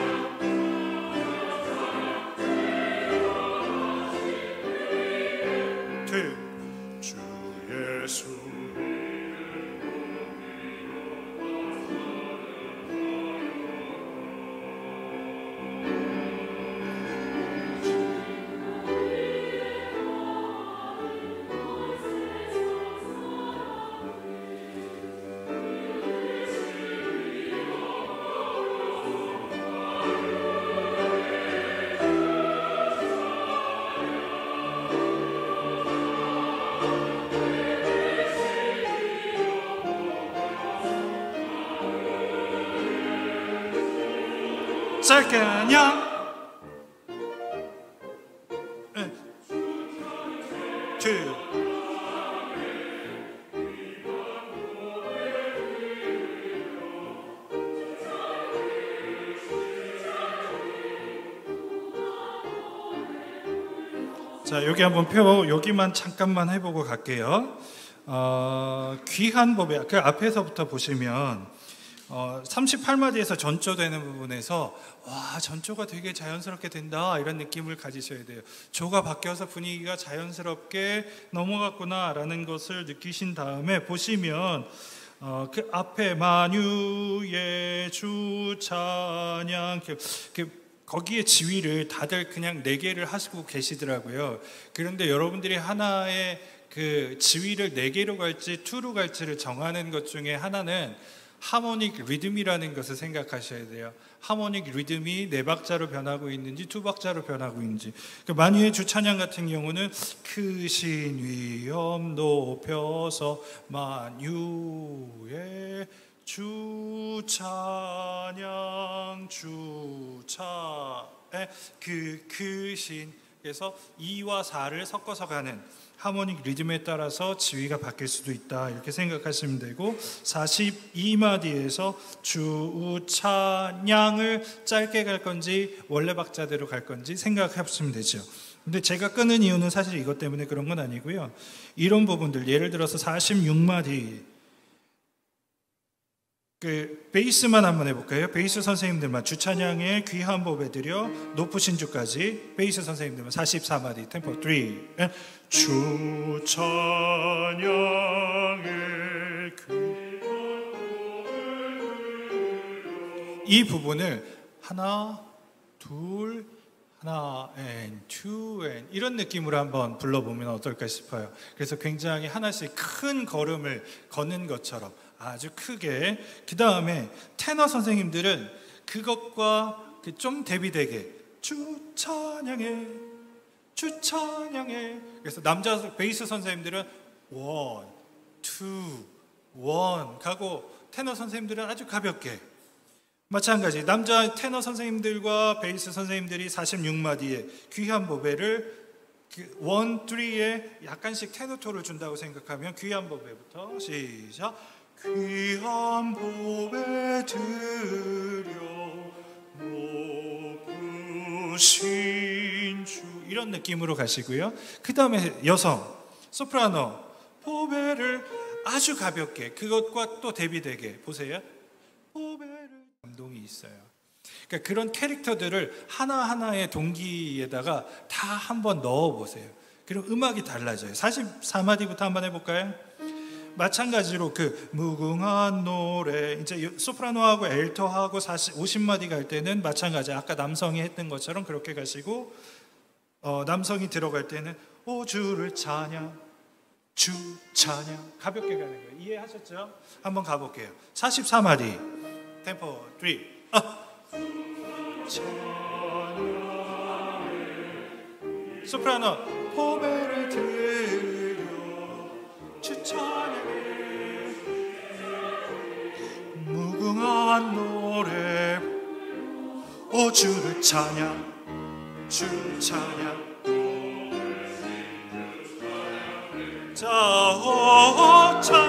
안녕 two 자 여기 한번 표 여기만 잠깐만 해보고 갈게요. 어, 귀한 법에 그 앞에서부터 보시면 어, 38마디에서 전조되는 부분에서 와 전조가 되게 자연스럽게 된다 이런 느낌을 가지셔야 돼요. 조가 바뀌어서 분위기가 자연스럽게 넘어갔구나라는 것을 느끼신 다음에 보시면 어, 그 앞에 만유의 주 찬양 그, 그 거기에 지위를 다들 그냥 네 개를 하시고 계시더라고요. 그런데 여러분들이 하나의 그 지위를 네 개로 갈지 투로 갈지를 정하는 것 중에 하나는 하모닉 리듬이라는 것을 생각하셔야 돼요. 하모닉 리듬이 네 박자로 변하고 있는지 두 박자로 변하고 있는지. 그 만유의 주찬양 같은 경우는 크신 위엄 높여서 만유의 주찬양 주차의 그 크신 그래서 2와 4를 섞어서 가는 하모닉 리듬에 따라서 지위가 바뀔 수도 있다 이렇게 생각하시면 되고 42마디에서 주 찬양을 짧게 갈 건지 원래 박자대로 갈 건지 생각해 보시면 되죠. 근데 제가 끄는 이유는 사실 이것 때문에 그런 건 아니고요. 이런 부분들 예를 들어서 46마디 그 베이스만 한번 해볼까요? 베이스 선생님들만 주찬양의 귀한 법에 드려 높으신 주까지 베이스 선생님들만 44마디 템포 3 주 찬양의 이 부분을 하나 둘 하나 and 이런 느낌으로 한번 불러보면 어떨까 싶어요. 그래서 굉장히 하나씩 큰 걸음을 걷는 것처럼 아주 크게 그 다음에 테너 선생님들은 그것과 그좀 대비되게 주 찬양해 주 찬양해 그래서 남자 베이스 선생님들은 one, two, 원 가고 테너 선생님들은 아주 가볍게. 마찬가지 남자 테너 선생님들과 베이스 선생님들이 46마디의 귀한 보배를 그 원, 쓰리에 약간씩 테너토를 준다고 생각하면 귀한 보배부터 시작. 귀한 보배 드려 높으신 주 이런 느낌으로 가시고요. 그 다음에 여성 소프라노 보배를 아주 가볍게 그것과 또 대비되게 보세요. 보배를 감동이 있어요. 그러니까 그런 캐릭터들을 하나하나의 동기에다가 다 한번 넣어 보세요. 그럼 음악이 달라져요. 44마디부터 한번 해볼까요? 마찬가지로 그 무궁한 노래 이제 소프라노하고 엘터하고 40, 50마디 갈 때는 마찬가지 아까 남성이 했던 것처럼 그렇게 가시고 어, 남성이 들어갈 때는 오 주를 찬양 주 찬양 가볍게 가는 거예요. 이해하셨죠? 한번 가볼게요. 44마디 템포 3 아. 어. 소프라노 포배를 들려 주 찬양 무궁한 노래 오 주를 찬양 주 찬양 뒤와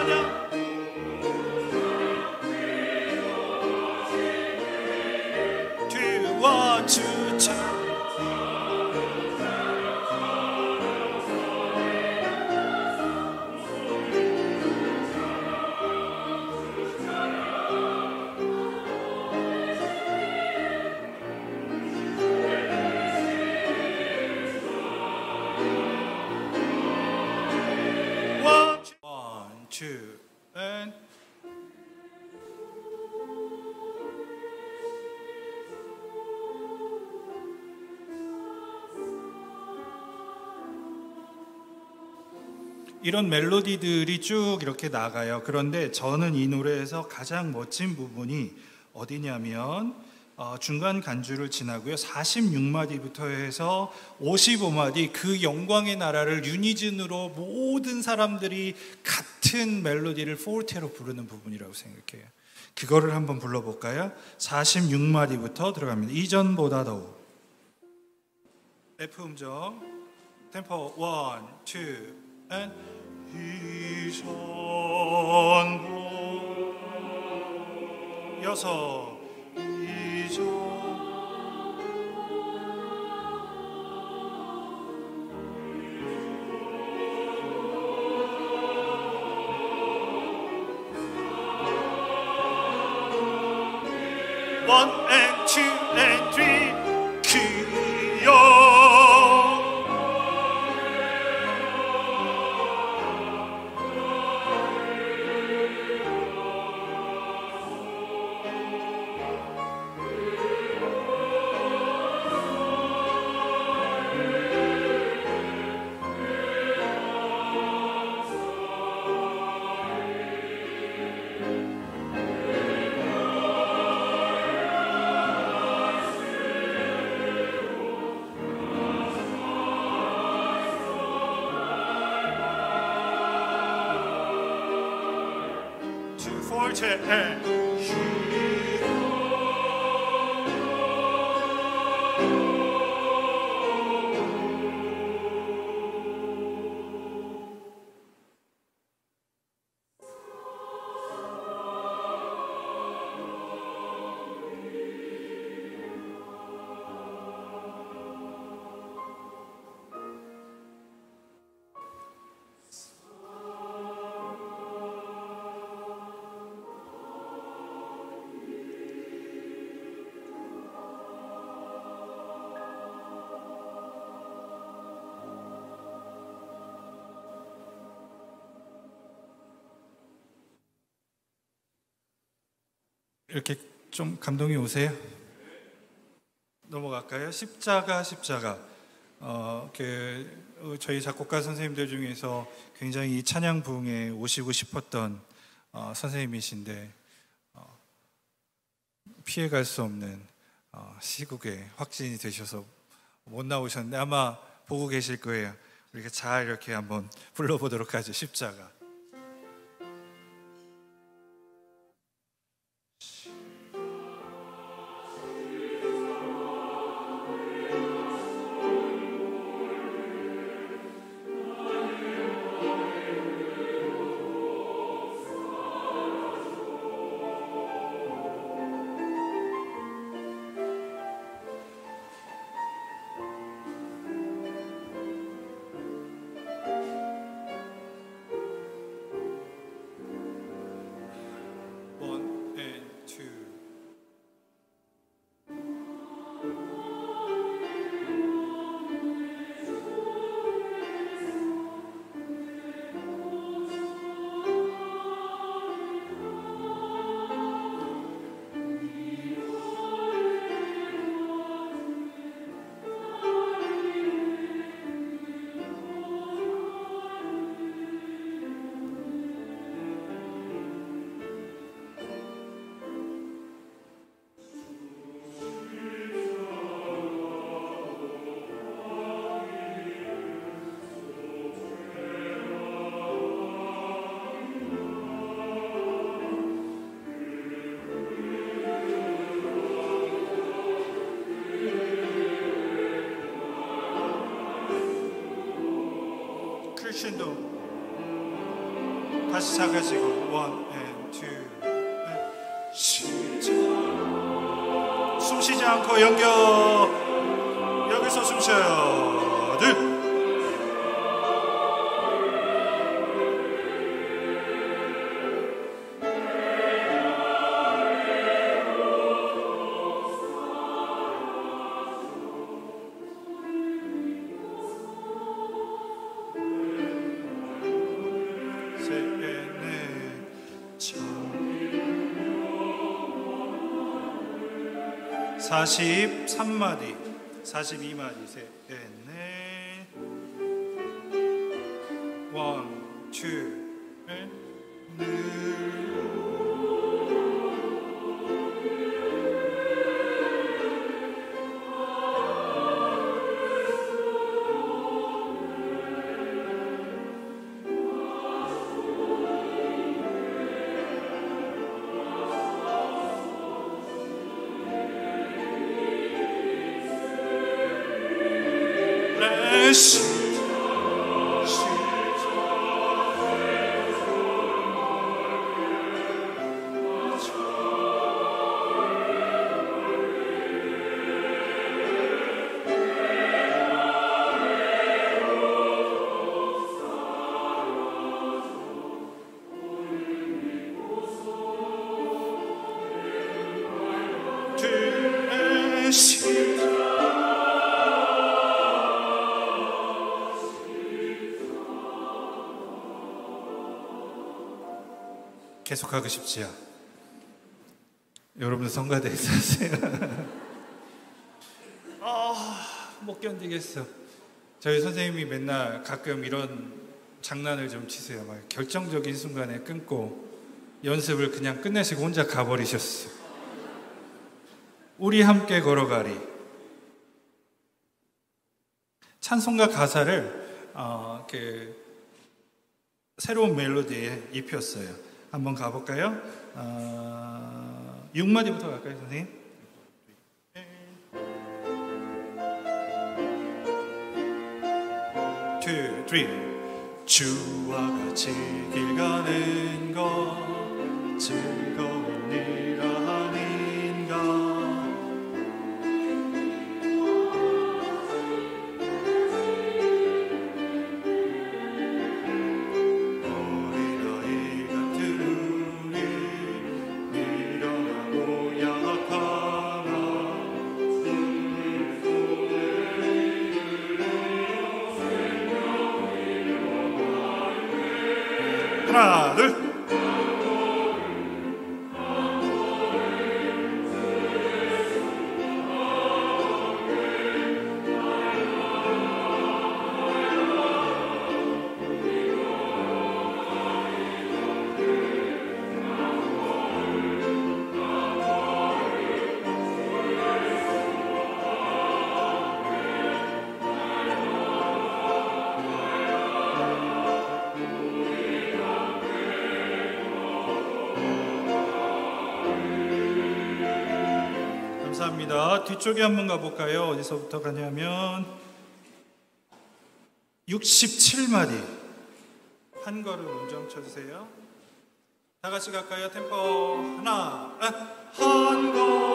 이런 멜로디들이 쭉 이렇게 나가요. 그런데 저는 이 노래에서 가장 멋진 부분이 어디냐면 어, 중간 간주를 지나고요. 46마디부터 해서 55마디 그 영광의 나라를 유니즌으로 모든 사람들이 같은 멜로디를 포르테로 부르는 부분이라고 생각해요. 그거를 한번 불러볼까요? 46마디부터 들어갑니다. 이전보다 더 F 음정 템포 1, 2, and 이전보 여섯 이전 이렇게 좀 감동이 오세요? 넘어갈까요? 십자가 십자가 어, 그 어, 저희 작곡가 선생님들 중에서 굉장히 이 찬양 부흥에 오시고 싶었던 어, 선생님이신데 어, 피해갈 수 없는 어, 시국에 확진이 되셔서 못 나오셨는데 아마 보고 계실 거예요. 우리가 잘 이렇게 한번 불러보도록 하죠. 십자가. 43마디, 42마디, 셋, 계속하고 싶지요. 여러분들 성가대에서 하세요. 아, 못 견디겠어. 저희 선생님이 맨날 가끔 이런 장난을 좀 치세요. 막 결정적인 순간에 끊고 연습을 그냥 끝내시고 혼자 가버리셨어요. 우리 함께 걸어가리. 찬송가 가사를 어, 그 새로운 멜로디에 입혔어요. 한번 가볼까요? 어, 6마디부터 갈까요, 선생님? 주와 같이 길 가는 것 즐거운 뒤쪽에 한번 가볼까요? 어디서부터 가냐면 67마디 한 걸음 음정 쳐주세요. 다 같이 갈까요? 템포 하나 아, 한 걸음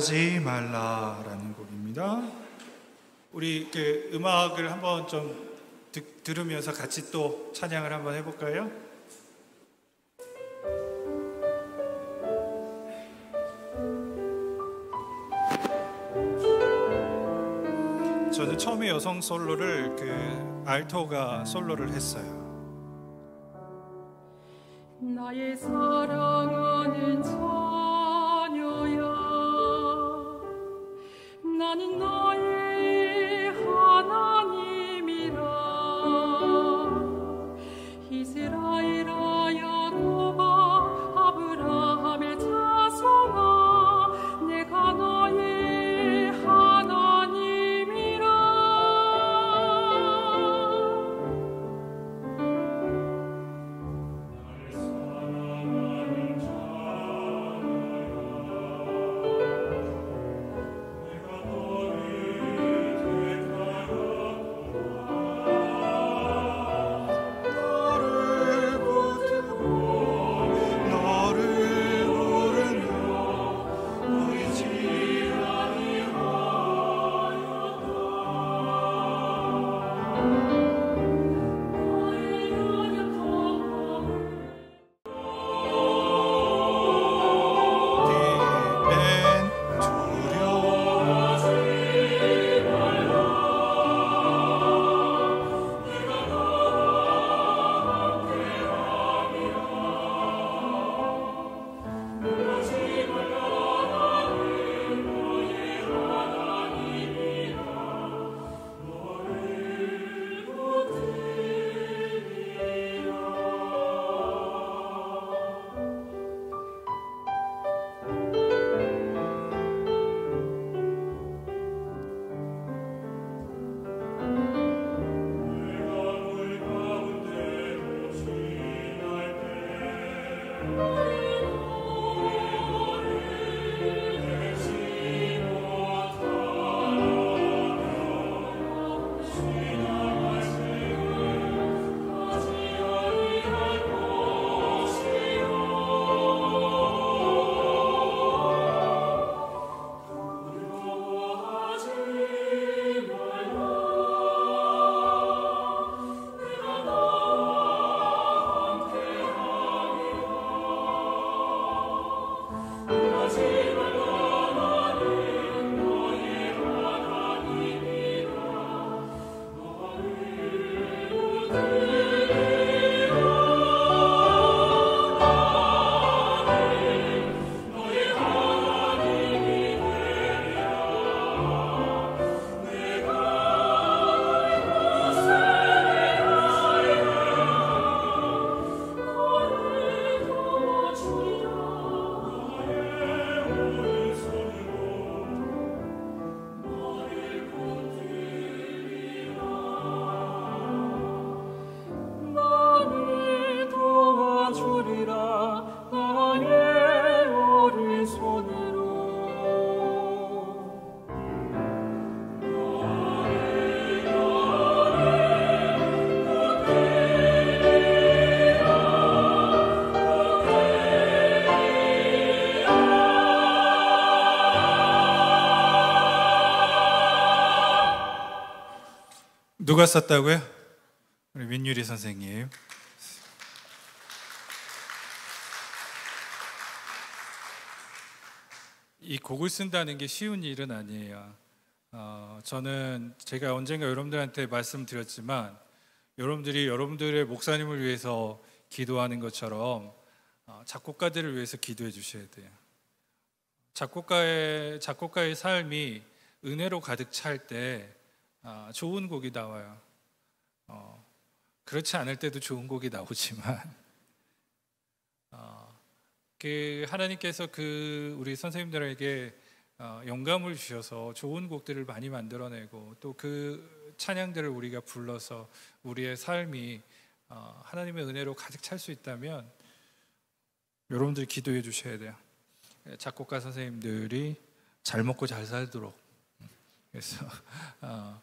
두려워하지 말라라는 곡입니다. 우리 그 음악을 한번 좀 듣, 들으면서 같이 또 찬양을 한번 해볼까요? 저는 처음에 여성 솔로를 그 알토가 솔로를 했어요. 누가 썼다고요? 우리 민유리 선생님. 이 곡을 쓴다는 게 쉬운 일은 아니에요. 어, 저는 제가 언젠가 여러분들한테 말씀드렸지만 여러분들이 여러분들의 목사님을 위해서 기도하는 것처럼 어, 작곡가들을 위해서 기도해 주셔야 돼요. 작곡가의 작곡가의 삶이 은혜로 가득 찰 때 아, 좋은 곡이 나와요. 어, 그렇지 않을 때도 좋은 곡이 나오지만 어, 그 하나님께서 그 우리 선생님들에게 어, 영감을 주셔서 좋은 곡들을 많이 만들어내고 또 그 찬양들을 우리가 불러서 우리의 삶이 어, 하나님의 은혜로 가득 찰 수 있다면 여러분들이 기도해 주셔야 돼요. 작곡가 선생님들이 잘 먹고 잘 살도록 그래서 어, 어,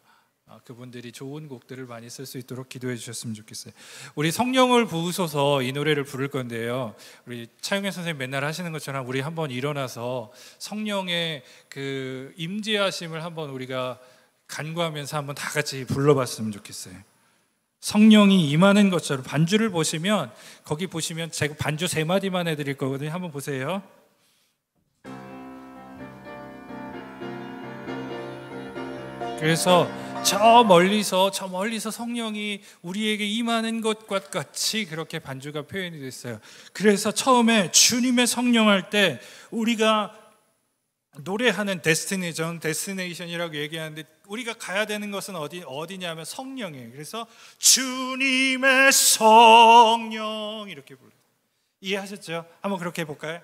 그분들이 좋은 곡들을 많이 쓸 수 있도록 기도해 주셨으면 좋겠어요. 우리 성령을 부으소서 이 노래를 부를 건데요. 우리 차영현 선생님 맨날 하시는 것처럼 우리 한번 일어나서 성령의 그 임재하심을 한번 우리가 간구하면서 한번 다 같이 불러봤으면 좋겠어요. 성령이 임하는 것처럼 반주를 보시면 거기 보시면 제가 반주 세 마디만 해드릴 거거든요. 한번 보세요. 그래서 저 멀리서 저 멀리서 성령이 우리에게 임하는 것과 같이 그렇게 반주가 표현이 됐어요. 그래서 처음에 주님의 성령할 때 우리가 노래하는 destination, destination이라고 얘기하는데 우리가 가야 되는 것은 어디 어디냐면 성령이에요. 그래서 주님의 성령 이렇게 불러요. 이해하셨죠? 한번 그렇게 해 볼까요?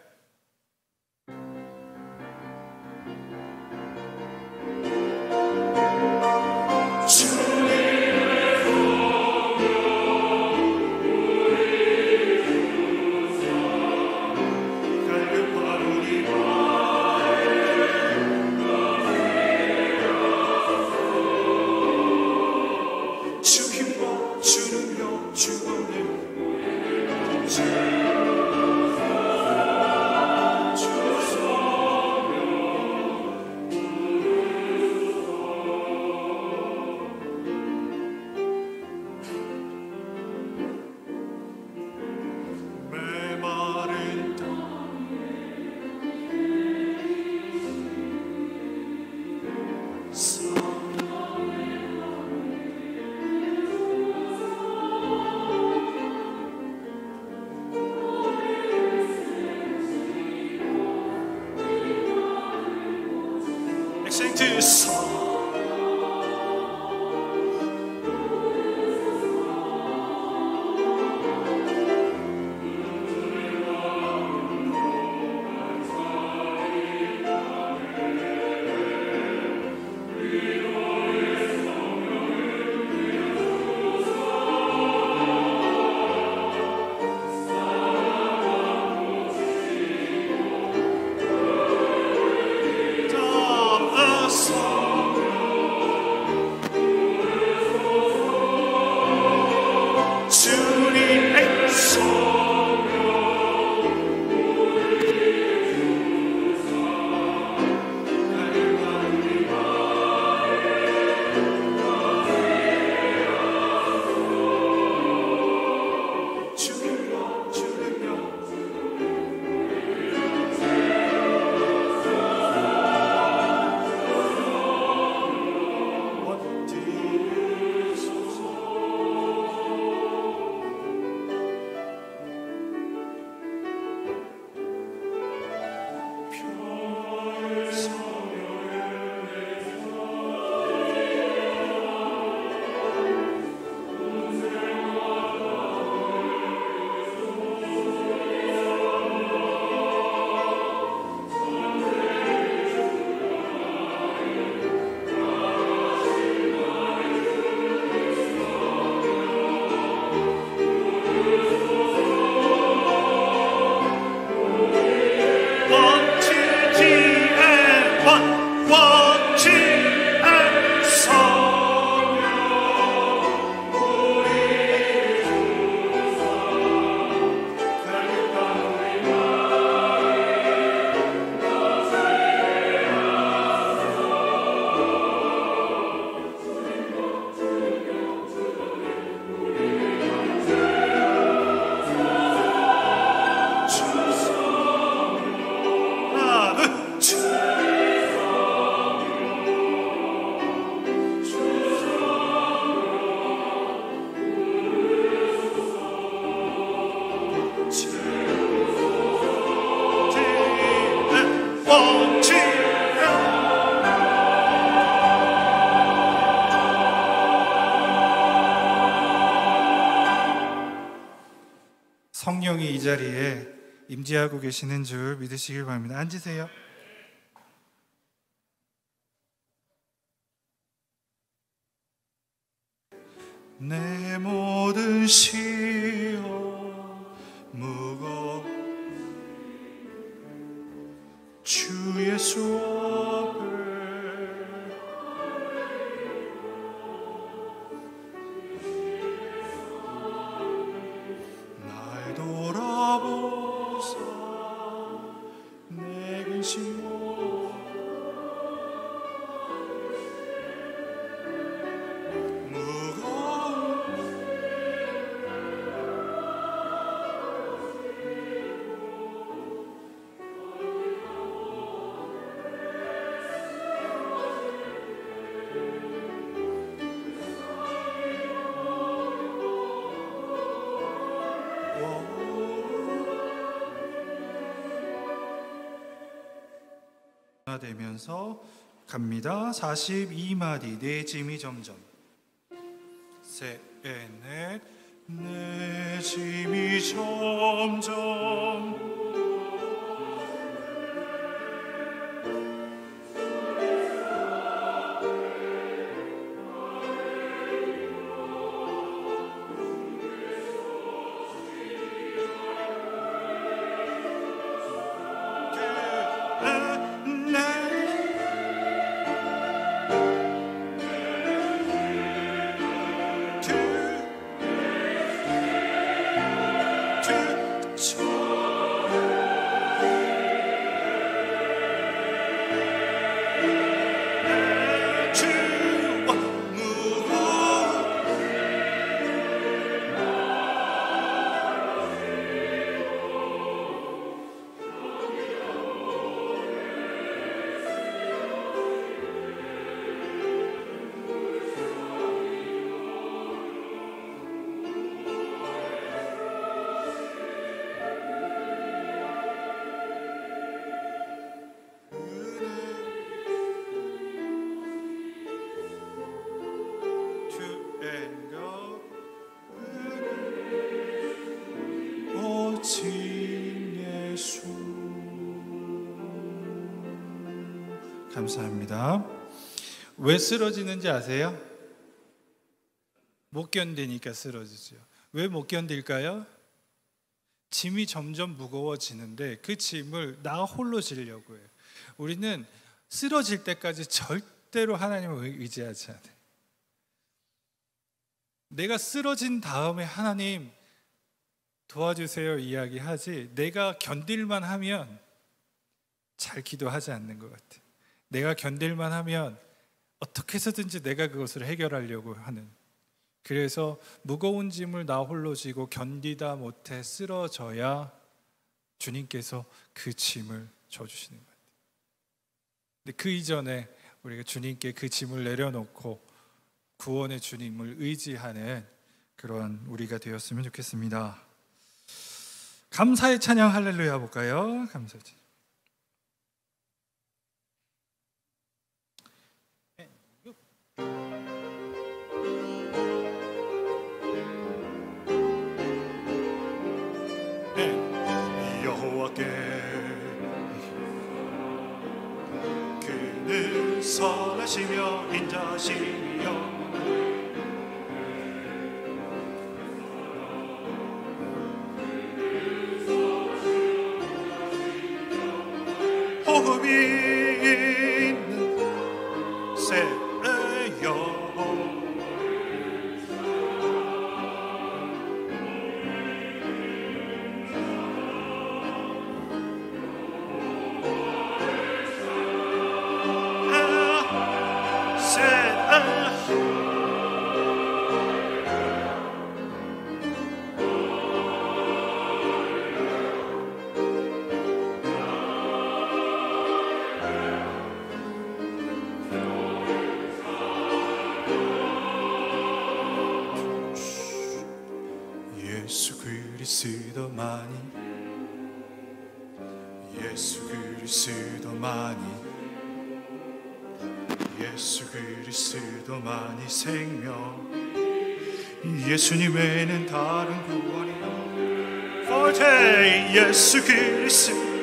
자리에 임재하고 계시는 줄 믿으시길 바랍니다. 앉으세요. 변화되면서 갑니다. 42마디 내 짐이 점점 왜 쓰러지는지 아세요? 못 견디니까 쓰러지죠. 왜 못 견딜까요? 짐이 점점 무거워지는데 그 짐을 나 홀로 지려고 해요. 우리는 쓰러질 때까지 절대로 하나님을 의- 의지하지 않아요. 내가 쓰러진 다음에 하나님 도와주세요 이야기하지 내가 견딜만 하면 잘 기도하지 않는 것 같아. 내가 견딜만 하면 어떻게 해서든지 내가 그것을 해결하려고 하는. 그래서 무거운 짐을 나 홀로 지고 견디다 못해 쓰러져야 주님께서 그 짐을 져주시는 것 같아요. 근데 그 이전에 우리가 주님께 그 짐을 내려놓고 구원의 주님을 의지하는 그런 우리가 되었으면 좋겠습니다. 감사의 찬양 할렐루야 볼까요? 감사의 찬양. 여호와께 그는 선하시며 인자시며 생명. 예수님 외에는 다른 구원이 없 forte 예수 그리스도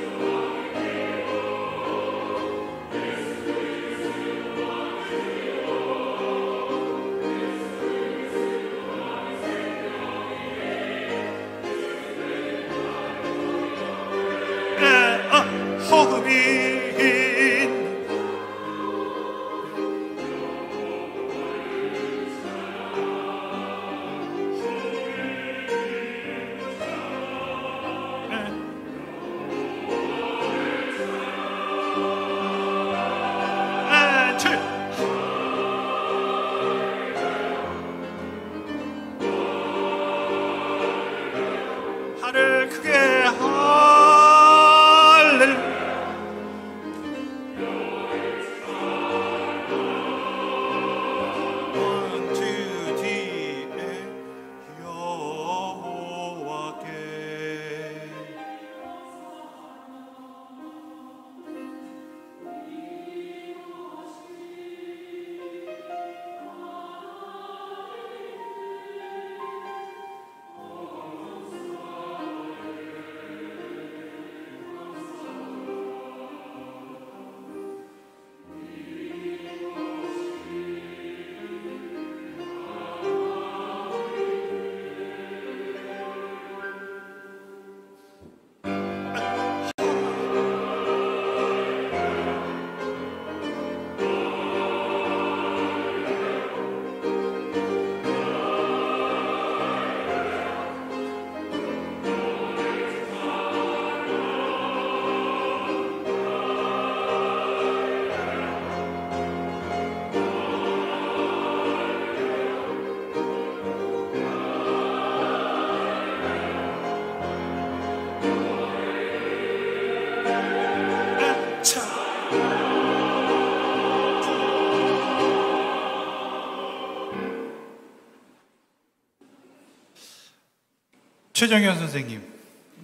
최정현 선생님,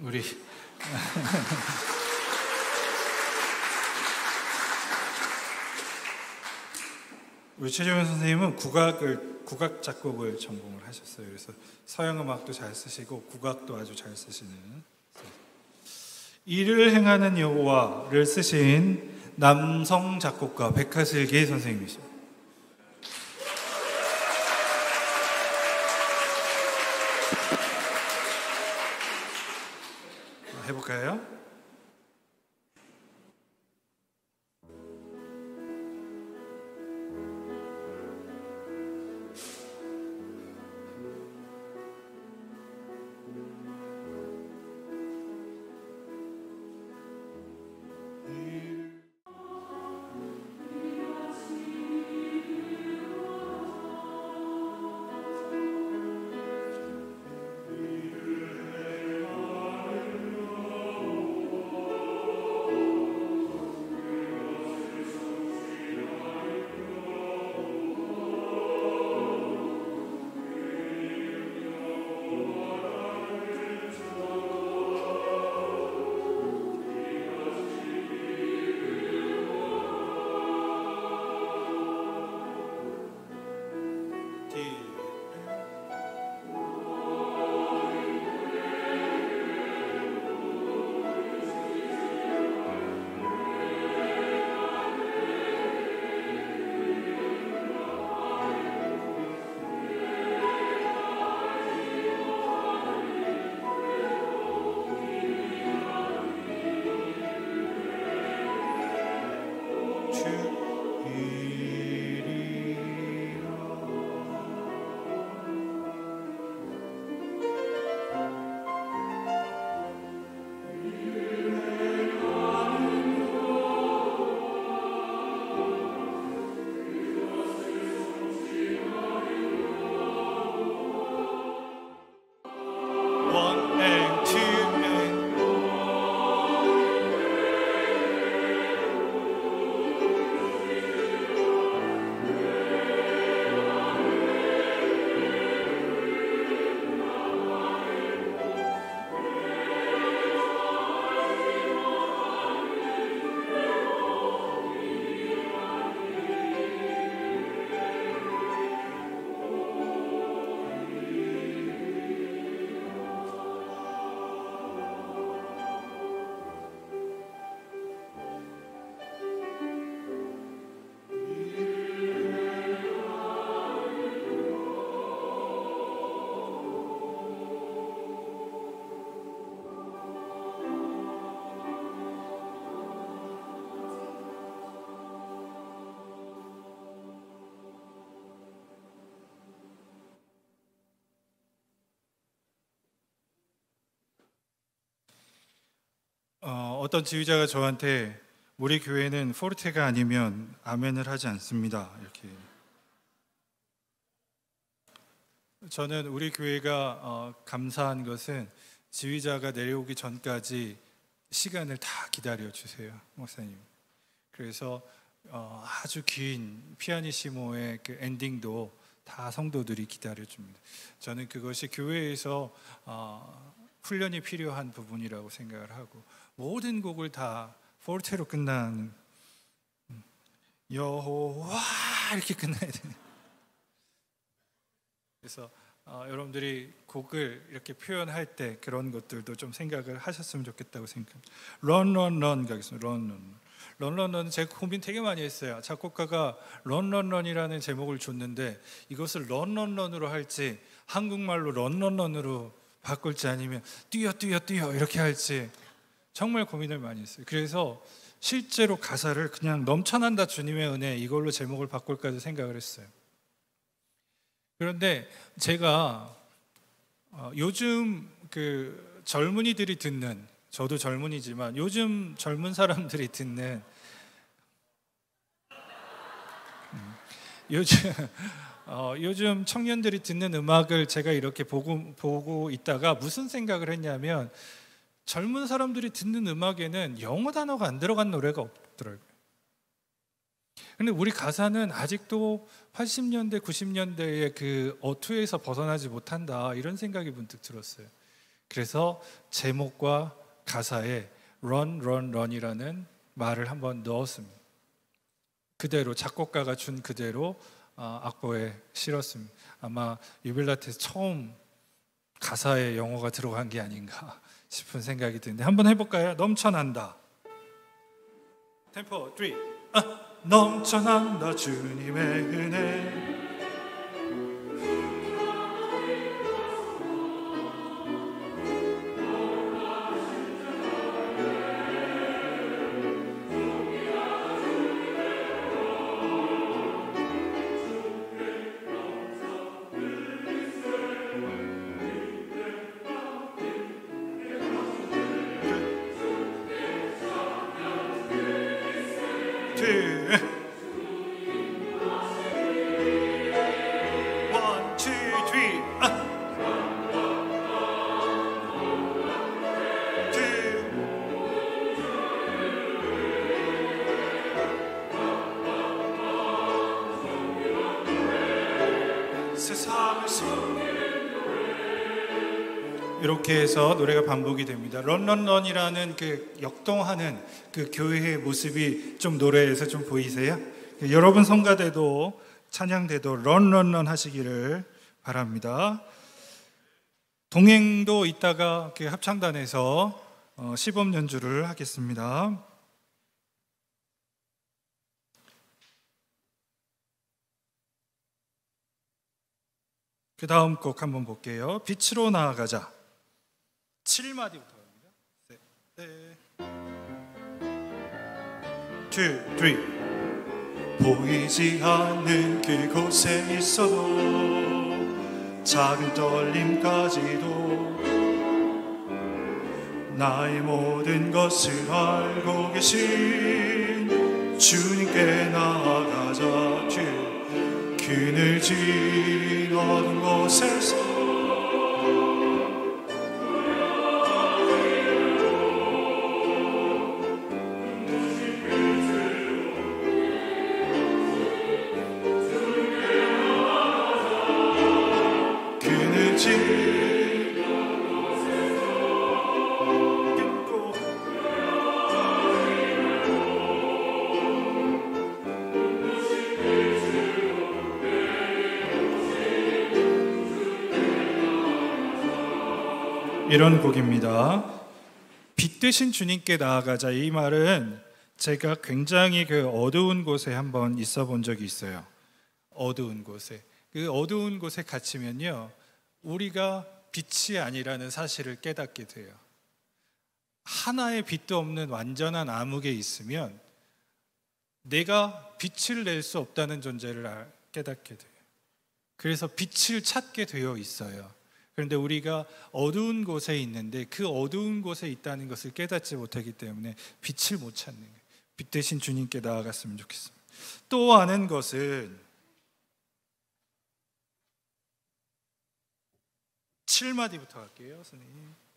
우리 우리 최정현 선생님은 국악을 국악 작곡을 전공을 하셨어요. 그래서 서양 음악도 잘 쓰시고 국악도 아주 잘 쓰시는 일을 행하는 여호와를 쓰신 남성 작곡가 백하슬기 선생님이십니다. 해볼까요? 어, 어떤 지휘자가 저한테 우리 교회는 포르테가 아니면 아멘을 하지 않습니다. 이렇게 저는 우리 교회가 어, 감사한 것은 지휘자가 내려오기 전까지 시간을 다 기다려 주세요, 목사님. 그래서 어, 아주 긴 피아니시모의 그 엔딩도 다 성도들이 기다려 줍니다. 저는 그것이 교회에서 어, 훈련이 필요한 부분이라고 생각을 하고 모든 곡을 다 포르테로 끝나는 음, 여호와 이렇게 끝나야 돼요. 그래서 어, 여러분들이 곡을 이렇게 표현할 때 그런 것들도 좀 생각을 하셨으면 좋겠다고 생각합니다. 런 런 런 가겠습니다. 런 런. 런런런 제가 고민 되게 많이 했어요. 작곡가가 런런런이라는 제목을 줬는데 이것을 런런런으로 할지 한국말로 런런런으로 바꿀지 아니면 뛰어 뛰어 뛰어 이렇게 할지 정말 고민을 많이 했어요. 그래서 실제로 가사를 그냥 넘쳐난다 주님의 은혜 이걸로 제목을 바꿀까도 생각을 했어요. 그런데 제가 어, 요즘 그 젊은이들이 듣는 저도 젊은이지만 요즘 젊은 사람들이 듣는 음, 요즘 어, 요즘 청년들이 듣는 음악을 제가 이렇게 보고 보고 있다가 무슨 생각을 했냐면 젊은 사람들이 듣는 음악에는 영어 단어가 안 들어간 노래가 없더라고요. 근데 우리 가사는 아직도 80년대, 90년대의 그 어투에서 벗어나지 못한다 이런 생각이 문득 들었어요. 그래서 제목과 가사에 run, run, run이라는 말을 한번 넣었습니다. 그대로 작곡가가 준 그대로 어, 악보에 실었습니다. 아마 유빌라테에서 처음 가사에 영어가 들어간 게 아닌가 싶은 생각이 드는데 한번 해볼까요? 넘쳐난다. 템포 3. 아, 넘쳐난다 주님의 은혜. 이렇게 해서 노래가 반복이 됩니다. 런런런이라는 그 역동하는 그 교회의 모습이 좀 노래에서 좀 보이세요? 여러분 성가대도 찬양대도 런런런 하시기를 바랍니다. 동행도 이따가 그 합창단에서 어, 시범 연주를 하겠습니다. 그 다음 곡 한번 볼게요. 빛으로 나아가자. 7마디부터 갑니다. 네. 네. 2, 3. 보이지 않는 그곳에 있어도 작은 떨림까지도 나의 모든 것을 알고 계신 주님께 나아가자 주 그늘진 어두운 곳에서 이런 곡입니다. 빛 대신 주님께 나아가자 이 말은 제가 굉장히 그 어두운 곳에 한번 있어 본 적이 있어요. 어두운 곳에. 그 어두운 곳에 갇히면요. 우리가 빛이 아니라는 사실을 깨닫게 돼요. 하나의 빛도 없는 완전한 암흑에 있으면 내가 빛을 낼 수 없다는 존재를 알- 깨닫게 돼요. 그래서 빛을 찾게 되어 있어요. 그런데 우리가 어두운 곳에 있는데 그 어두운 곳에 있다는 것을 깨닫지 못하기 때문에 빛을 못 찾는 거예요. 빛 대신 주님께 나아갔으면 좋겠습니다. 또 아는 것은 7마디부터 할게요, 선생님.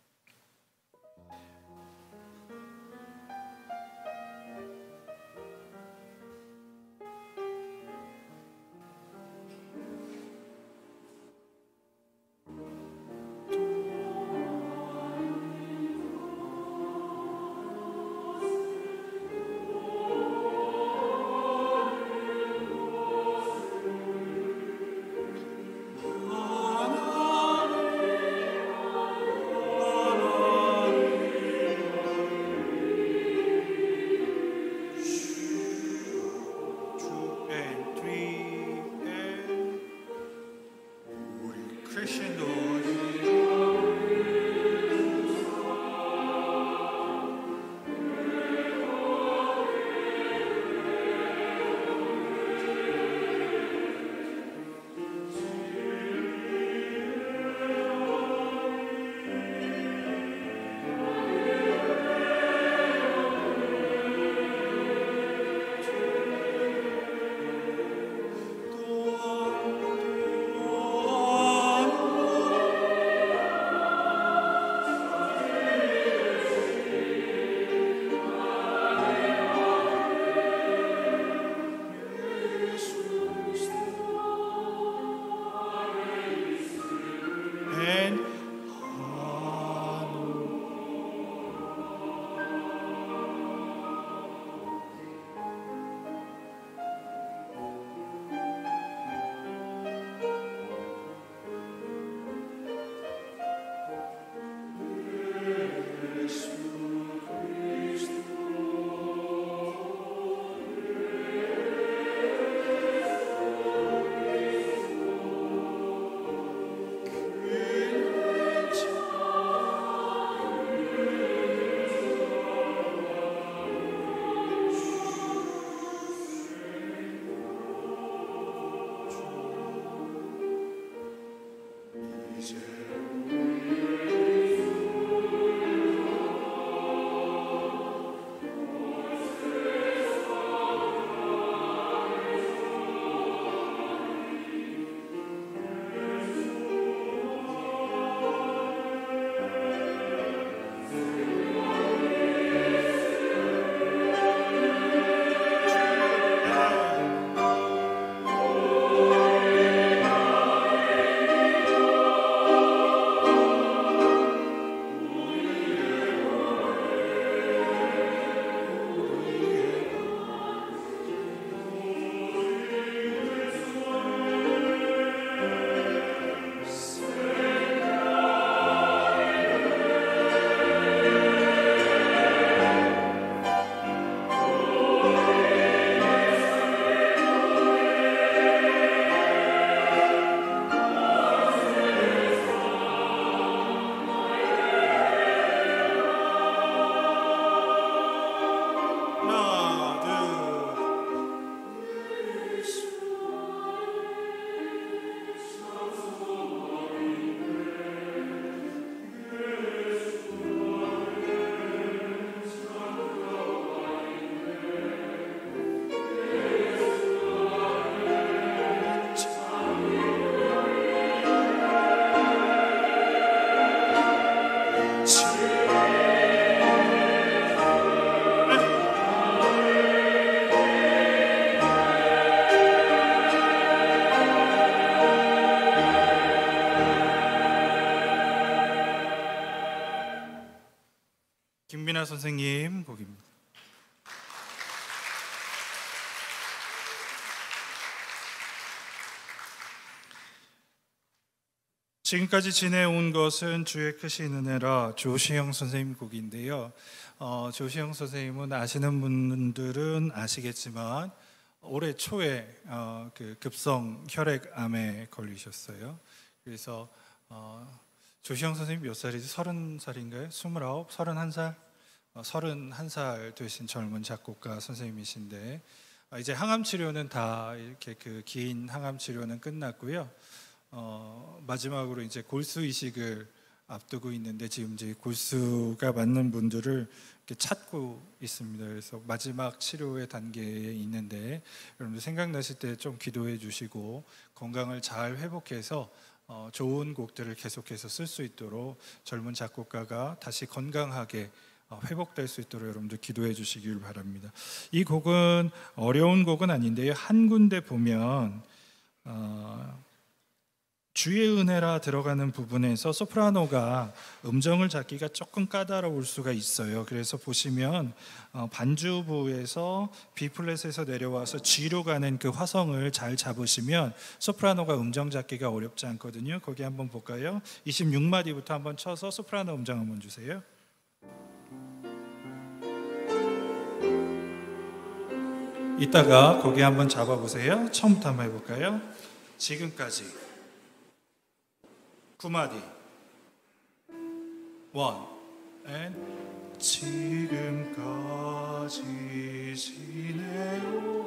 선생님 곡입니다. 지금까지 지내온 것은 주의 크신 은혜라 조시영 선생님 곡인데요. 어, 조시영 선생님은 아시는 분들은 아시겠지만 올해 초에 어, 그 급성 혈액암에 걸리셨어요. 그래서 어, 조시영 선생님 몇 살이지? 서른 살인가요? 스물아홉, 서른한 살? 어, 서른한 살 되신 젊은 작곡가 선생님이신데 어, 이제 항암 치료는 다 이렇게 그 긴 항암 치료는 끝났고요. 어, 마지막으로 이제 골수 이식을 앞두고 있는데 지금 이제 골수가 맞는 분들을 이렇게 찾고 있습니다. 그래서 마지막 치료의 단계에 있는데 여러분들 생각나실 때 좀 기도해 주시고 건강을 잘 회복해서 어, 좋은 곡들을 계속해서 쓸 수 있도록 젊은 작곡가가 다시 건강하게 어, 회복될 수 있도록 여러분들 기도해 주시길 바랍니다. 이 곡은 어려운 곡은 아닌데요. 한 군데 보면 어, 주의 은혜라 들어가는 부분에서 소프라노가 음정을 잡기가 조금 까다로울 수가 있어요. 그래서 보시면 어, 반주부에서 B 플랫에서 내려와서 G로 가는 그 화성을 잘 잡으시면 소프라노가 음정 잡기가 어렵지 않거든요. 거기 한번 볼까요? 26마디부터 한번 쳐서 소프라노 음정 한번 주세요. 이따가 거기 한번 잡아보세요. 처음부터 한번 해볼까요? 지금까지. 구마디 원 and 지금까지 지내요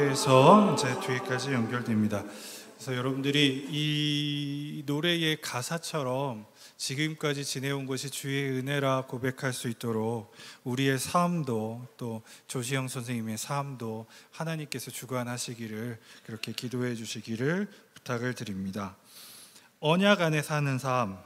이렇게 해서 이제 뒤에까지 연결됩니다. 그래서 여러분들이 이 노래의 가사처럼 지금까지 지내온 것이 주의 은혜라 고백할 수 있도록 우리의 삶도 또 조시영 선생님의 삶도 하나님께서 주관하시기를 그렇게 기도해 주시기를 부탁을 드립니다. 언약 안에 사는 삶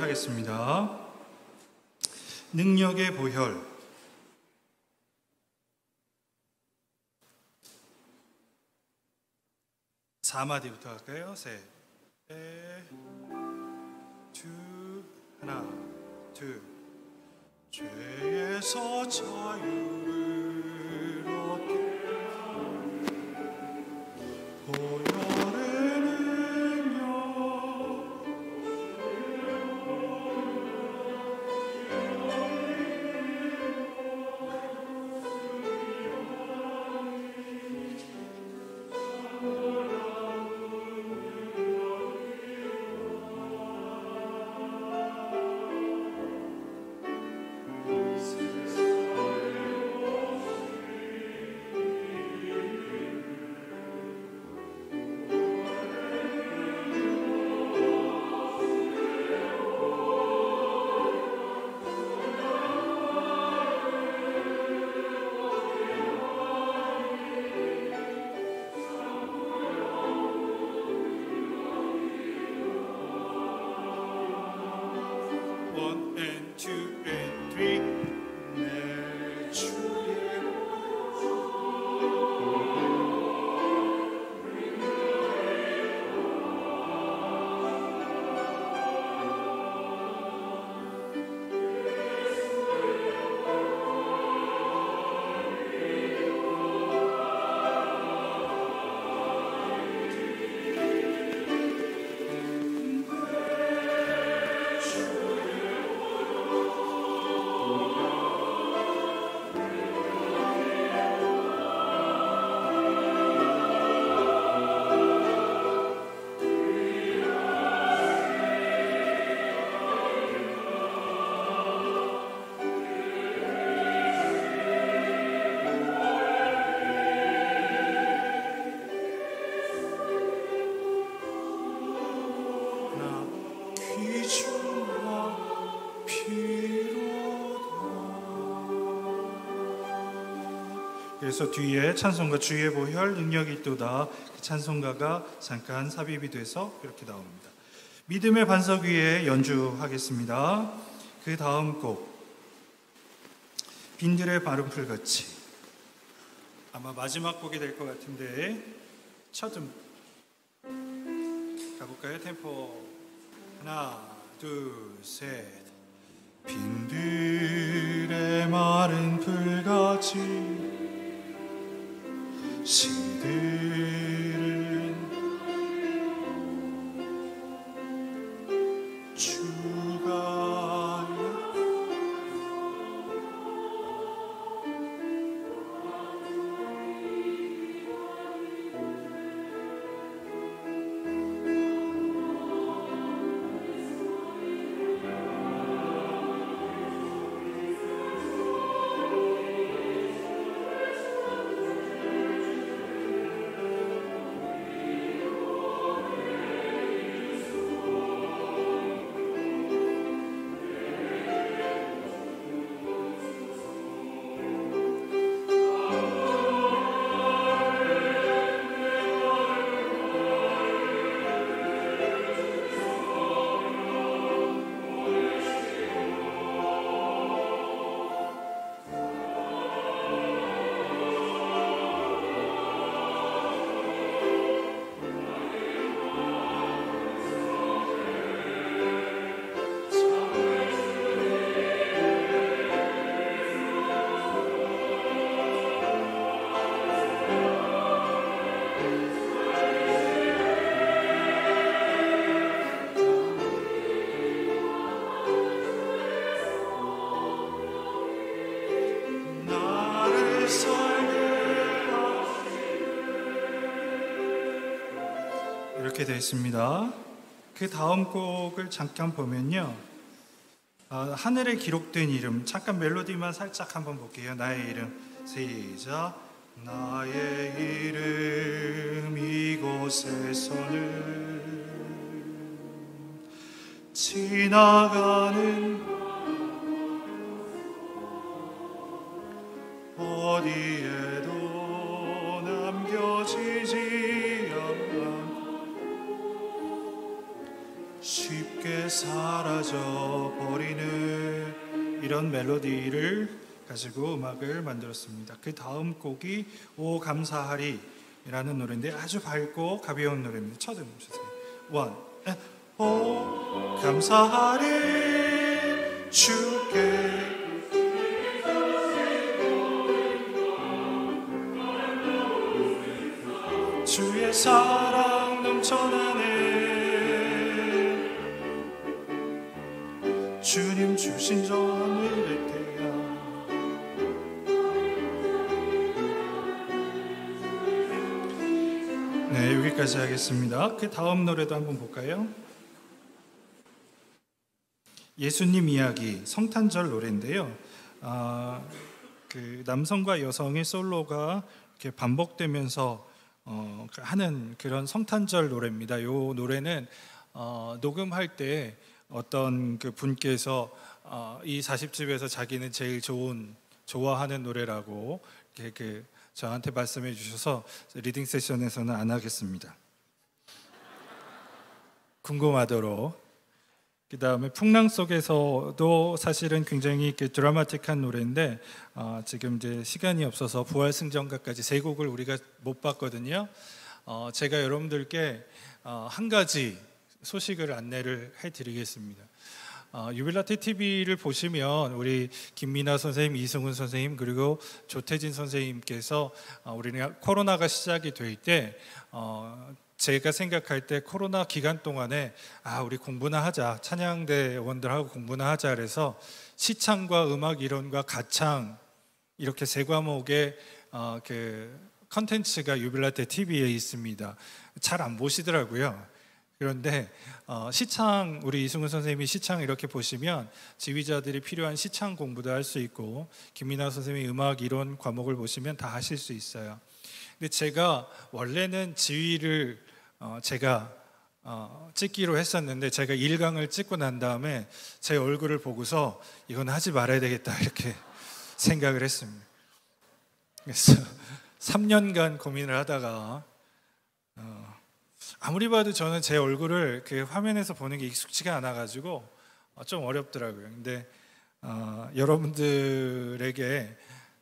하겠습니다. 능력의 보혈. 사마디부터 할까요? 셋, 넷, 두, 하나, 둘. 죄에서 자유를 얻게 보혈 그래서 뒤에 찬송가 주의 보혈 능력이 있도다 그 찬송가가 잠깐 삽입이 돼서 이렇게 나옵니다. 믿음의 반석 위에 연주하겠습니다. 그 다음 곡 빈들의 바른 풀 같이 아마 마지막 곡이 될 것 같은데 첫 음 가볼까요? 템포 하나 둘셋 빈들의 마른 시 이렇게 되어 있습니다. 그 다음 곡을 잠깐 보면요. 아, 하늘에 기록된 이름 잠깐 멜로디만 살짝 한번 볼게요. 나의 이름 시작. 나의 이름 이곳에서는 지나가는 이런 멜로디를 가지고 음악을 만들었습니다. 그 다음 곡이 오 감사하리라는 노래인데 아주 밝고 가벼운 노래입니다. 쳐좀 주세요. 원, 에, 오 감사하리 주께 주의 사랑 여기까지 하겠습니다 그 다음 노래도 한번 볼까요? 예수님 이야기 성탄절 노래인데요 아, 그 남성과 여성의 솔로가 이렇게 반복되면서 어, 하는 그런 성탄절 노래입니다. 이 노래는 어, 녹음할 때 어떤 그 분께서 어, 이 40집에서 자기는 제일 좋은 좋아하는 노래라고 이렇게 그 저한테 말씀해 주셔서 reading session에서는 안 하겠습니다. 궁금하도록 그 다음에 풍랑 속에서도 사실은 굉장히 드라마틱한 노래인데 어, 지금 이제 시간이 없어서 부활 승전가까지 세 곡을 우리가 못 봤거든요. 어, 제가 여러분들께 어, 한 가지 소식을 안내를 해드리겠습니다. 어, 유빌라테 TV를 보시면 우리 김민아 선생님, 이승훈 선생님 그리고 조태진 선생님께서 어, 우리는 코로나가 시작이 될 때 어, 제가 생각할 때 코로나 기간 동안에 아 우리 공부나 하자 찬양대 원들하고 공부나 하자 그래서 시창과 음악 이론과 가창 이렇게 세 과목의 어, 그 컨텐츠가 유빌라테 TV에 있습니다. 잘 안 보시더라고요. 그런데 어, 시창 우리 이승훈 선생님이 시창 이렇게 보시면 지휘자들이 필요한 시창 공부도 할 수 있고 김민아 선생님이 음악 이론 과목을 보시면 다 하실 수 있어요. 근데 제가 원래는 지휘를 어, 제가 어, 찍기로 했었는데 제가 1강을 찍고 난 다음에 제 얼굴을 보고서 이건 하지 말아야 되겠다 이렇게 생각을 했습니다. 그래서 3년간 고민을 하다가 어, 아무리 봐도 저는 제 얼굴을 그 화면에서 보는 게 익숙치가 않아 가지고 어, 좀 어렵더라고요. 근데 어, 여러분들에게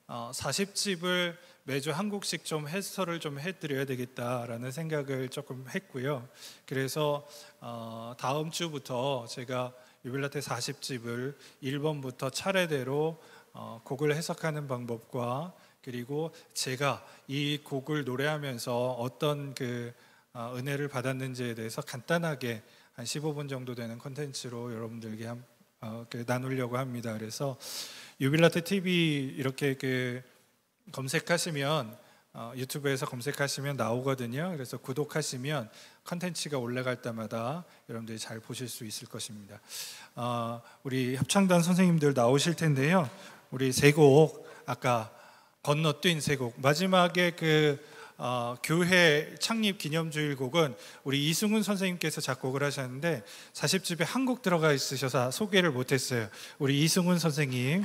40집을 어, 매주 한 곡씩 좀 해설을 좀 해드려야 되겠다라는 생각을 조금 했고요. 그래서 어, 다음 주부터 제가 유빌라테 40집을 1번부터 차례대로 어, 곡을 해석하는 방법과 그리고 제가 이 곡을 노래하면서 어떤 그 어, 은혜를 받았는지에 대해서 간단하게 한 15분 정도 되는 컨텐츠로 여러분들에게 한, 어, 그 나누려고 합니다. 그래서 유빌라테 TV 이렇게 그 검색하시면 어, 유튜브에서 검색하시면 나오거든요. 그래서 구독하시면 컨텐츠가 올라갈 때마다 여러분들이 잘 보실 수 있을 것입니다. 어, 우리 협창단 선생님들 나오실 텐데요. 우리 세곡 아까 건너뛴 세곡 마지막에 그 어, 교회 창립 기념주일 곡은 우리 이승훈 선생님께서 작곡을 하셨는데 40집에 한 곡 들어가 있으셔서 소개를 못했어요. 우리 이승훈 선생님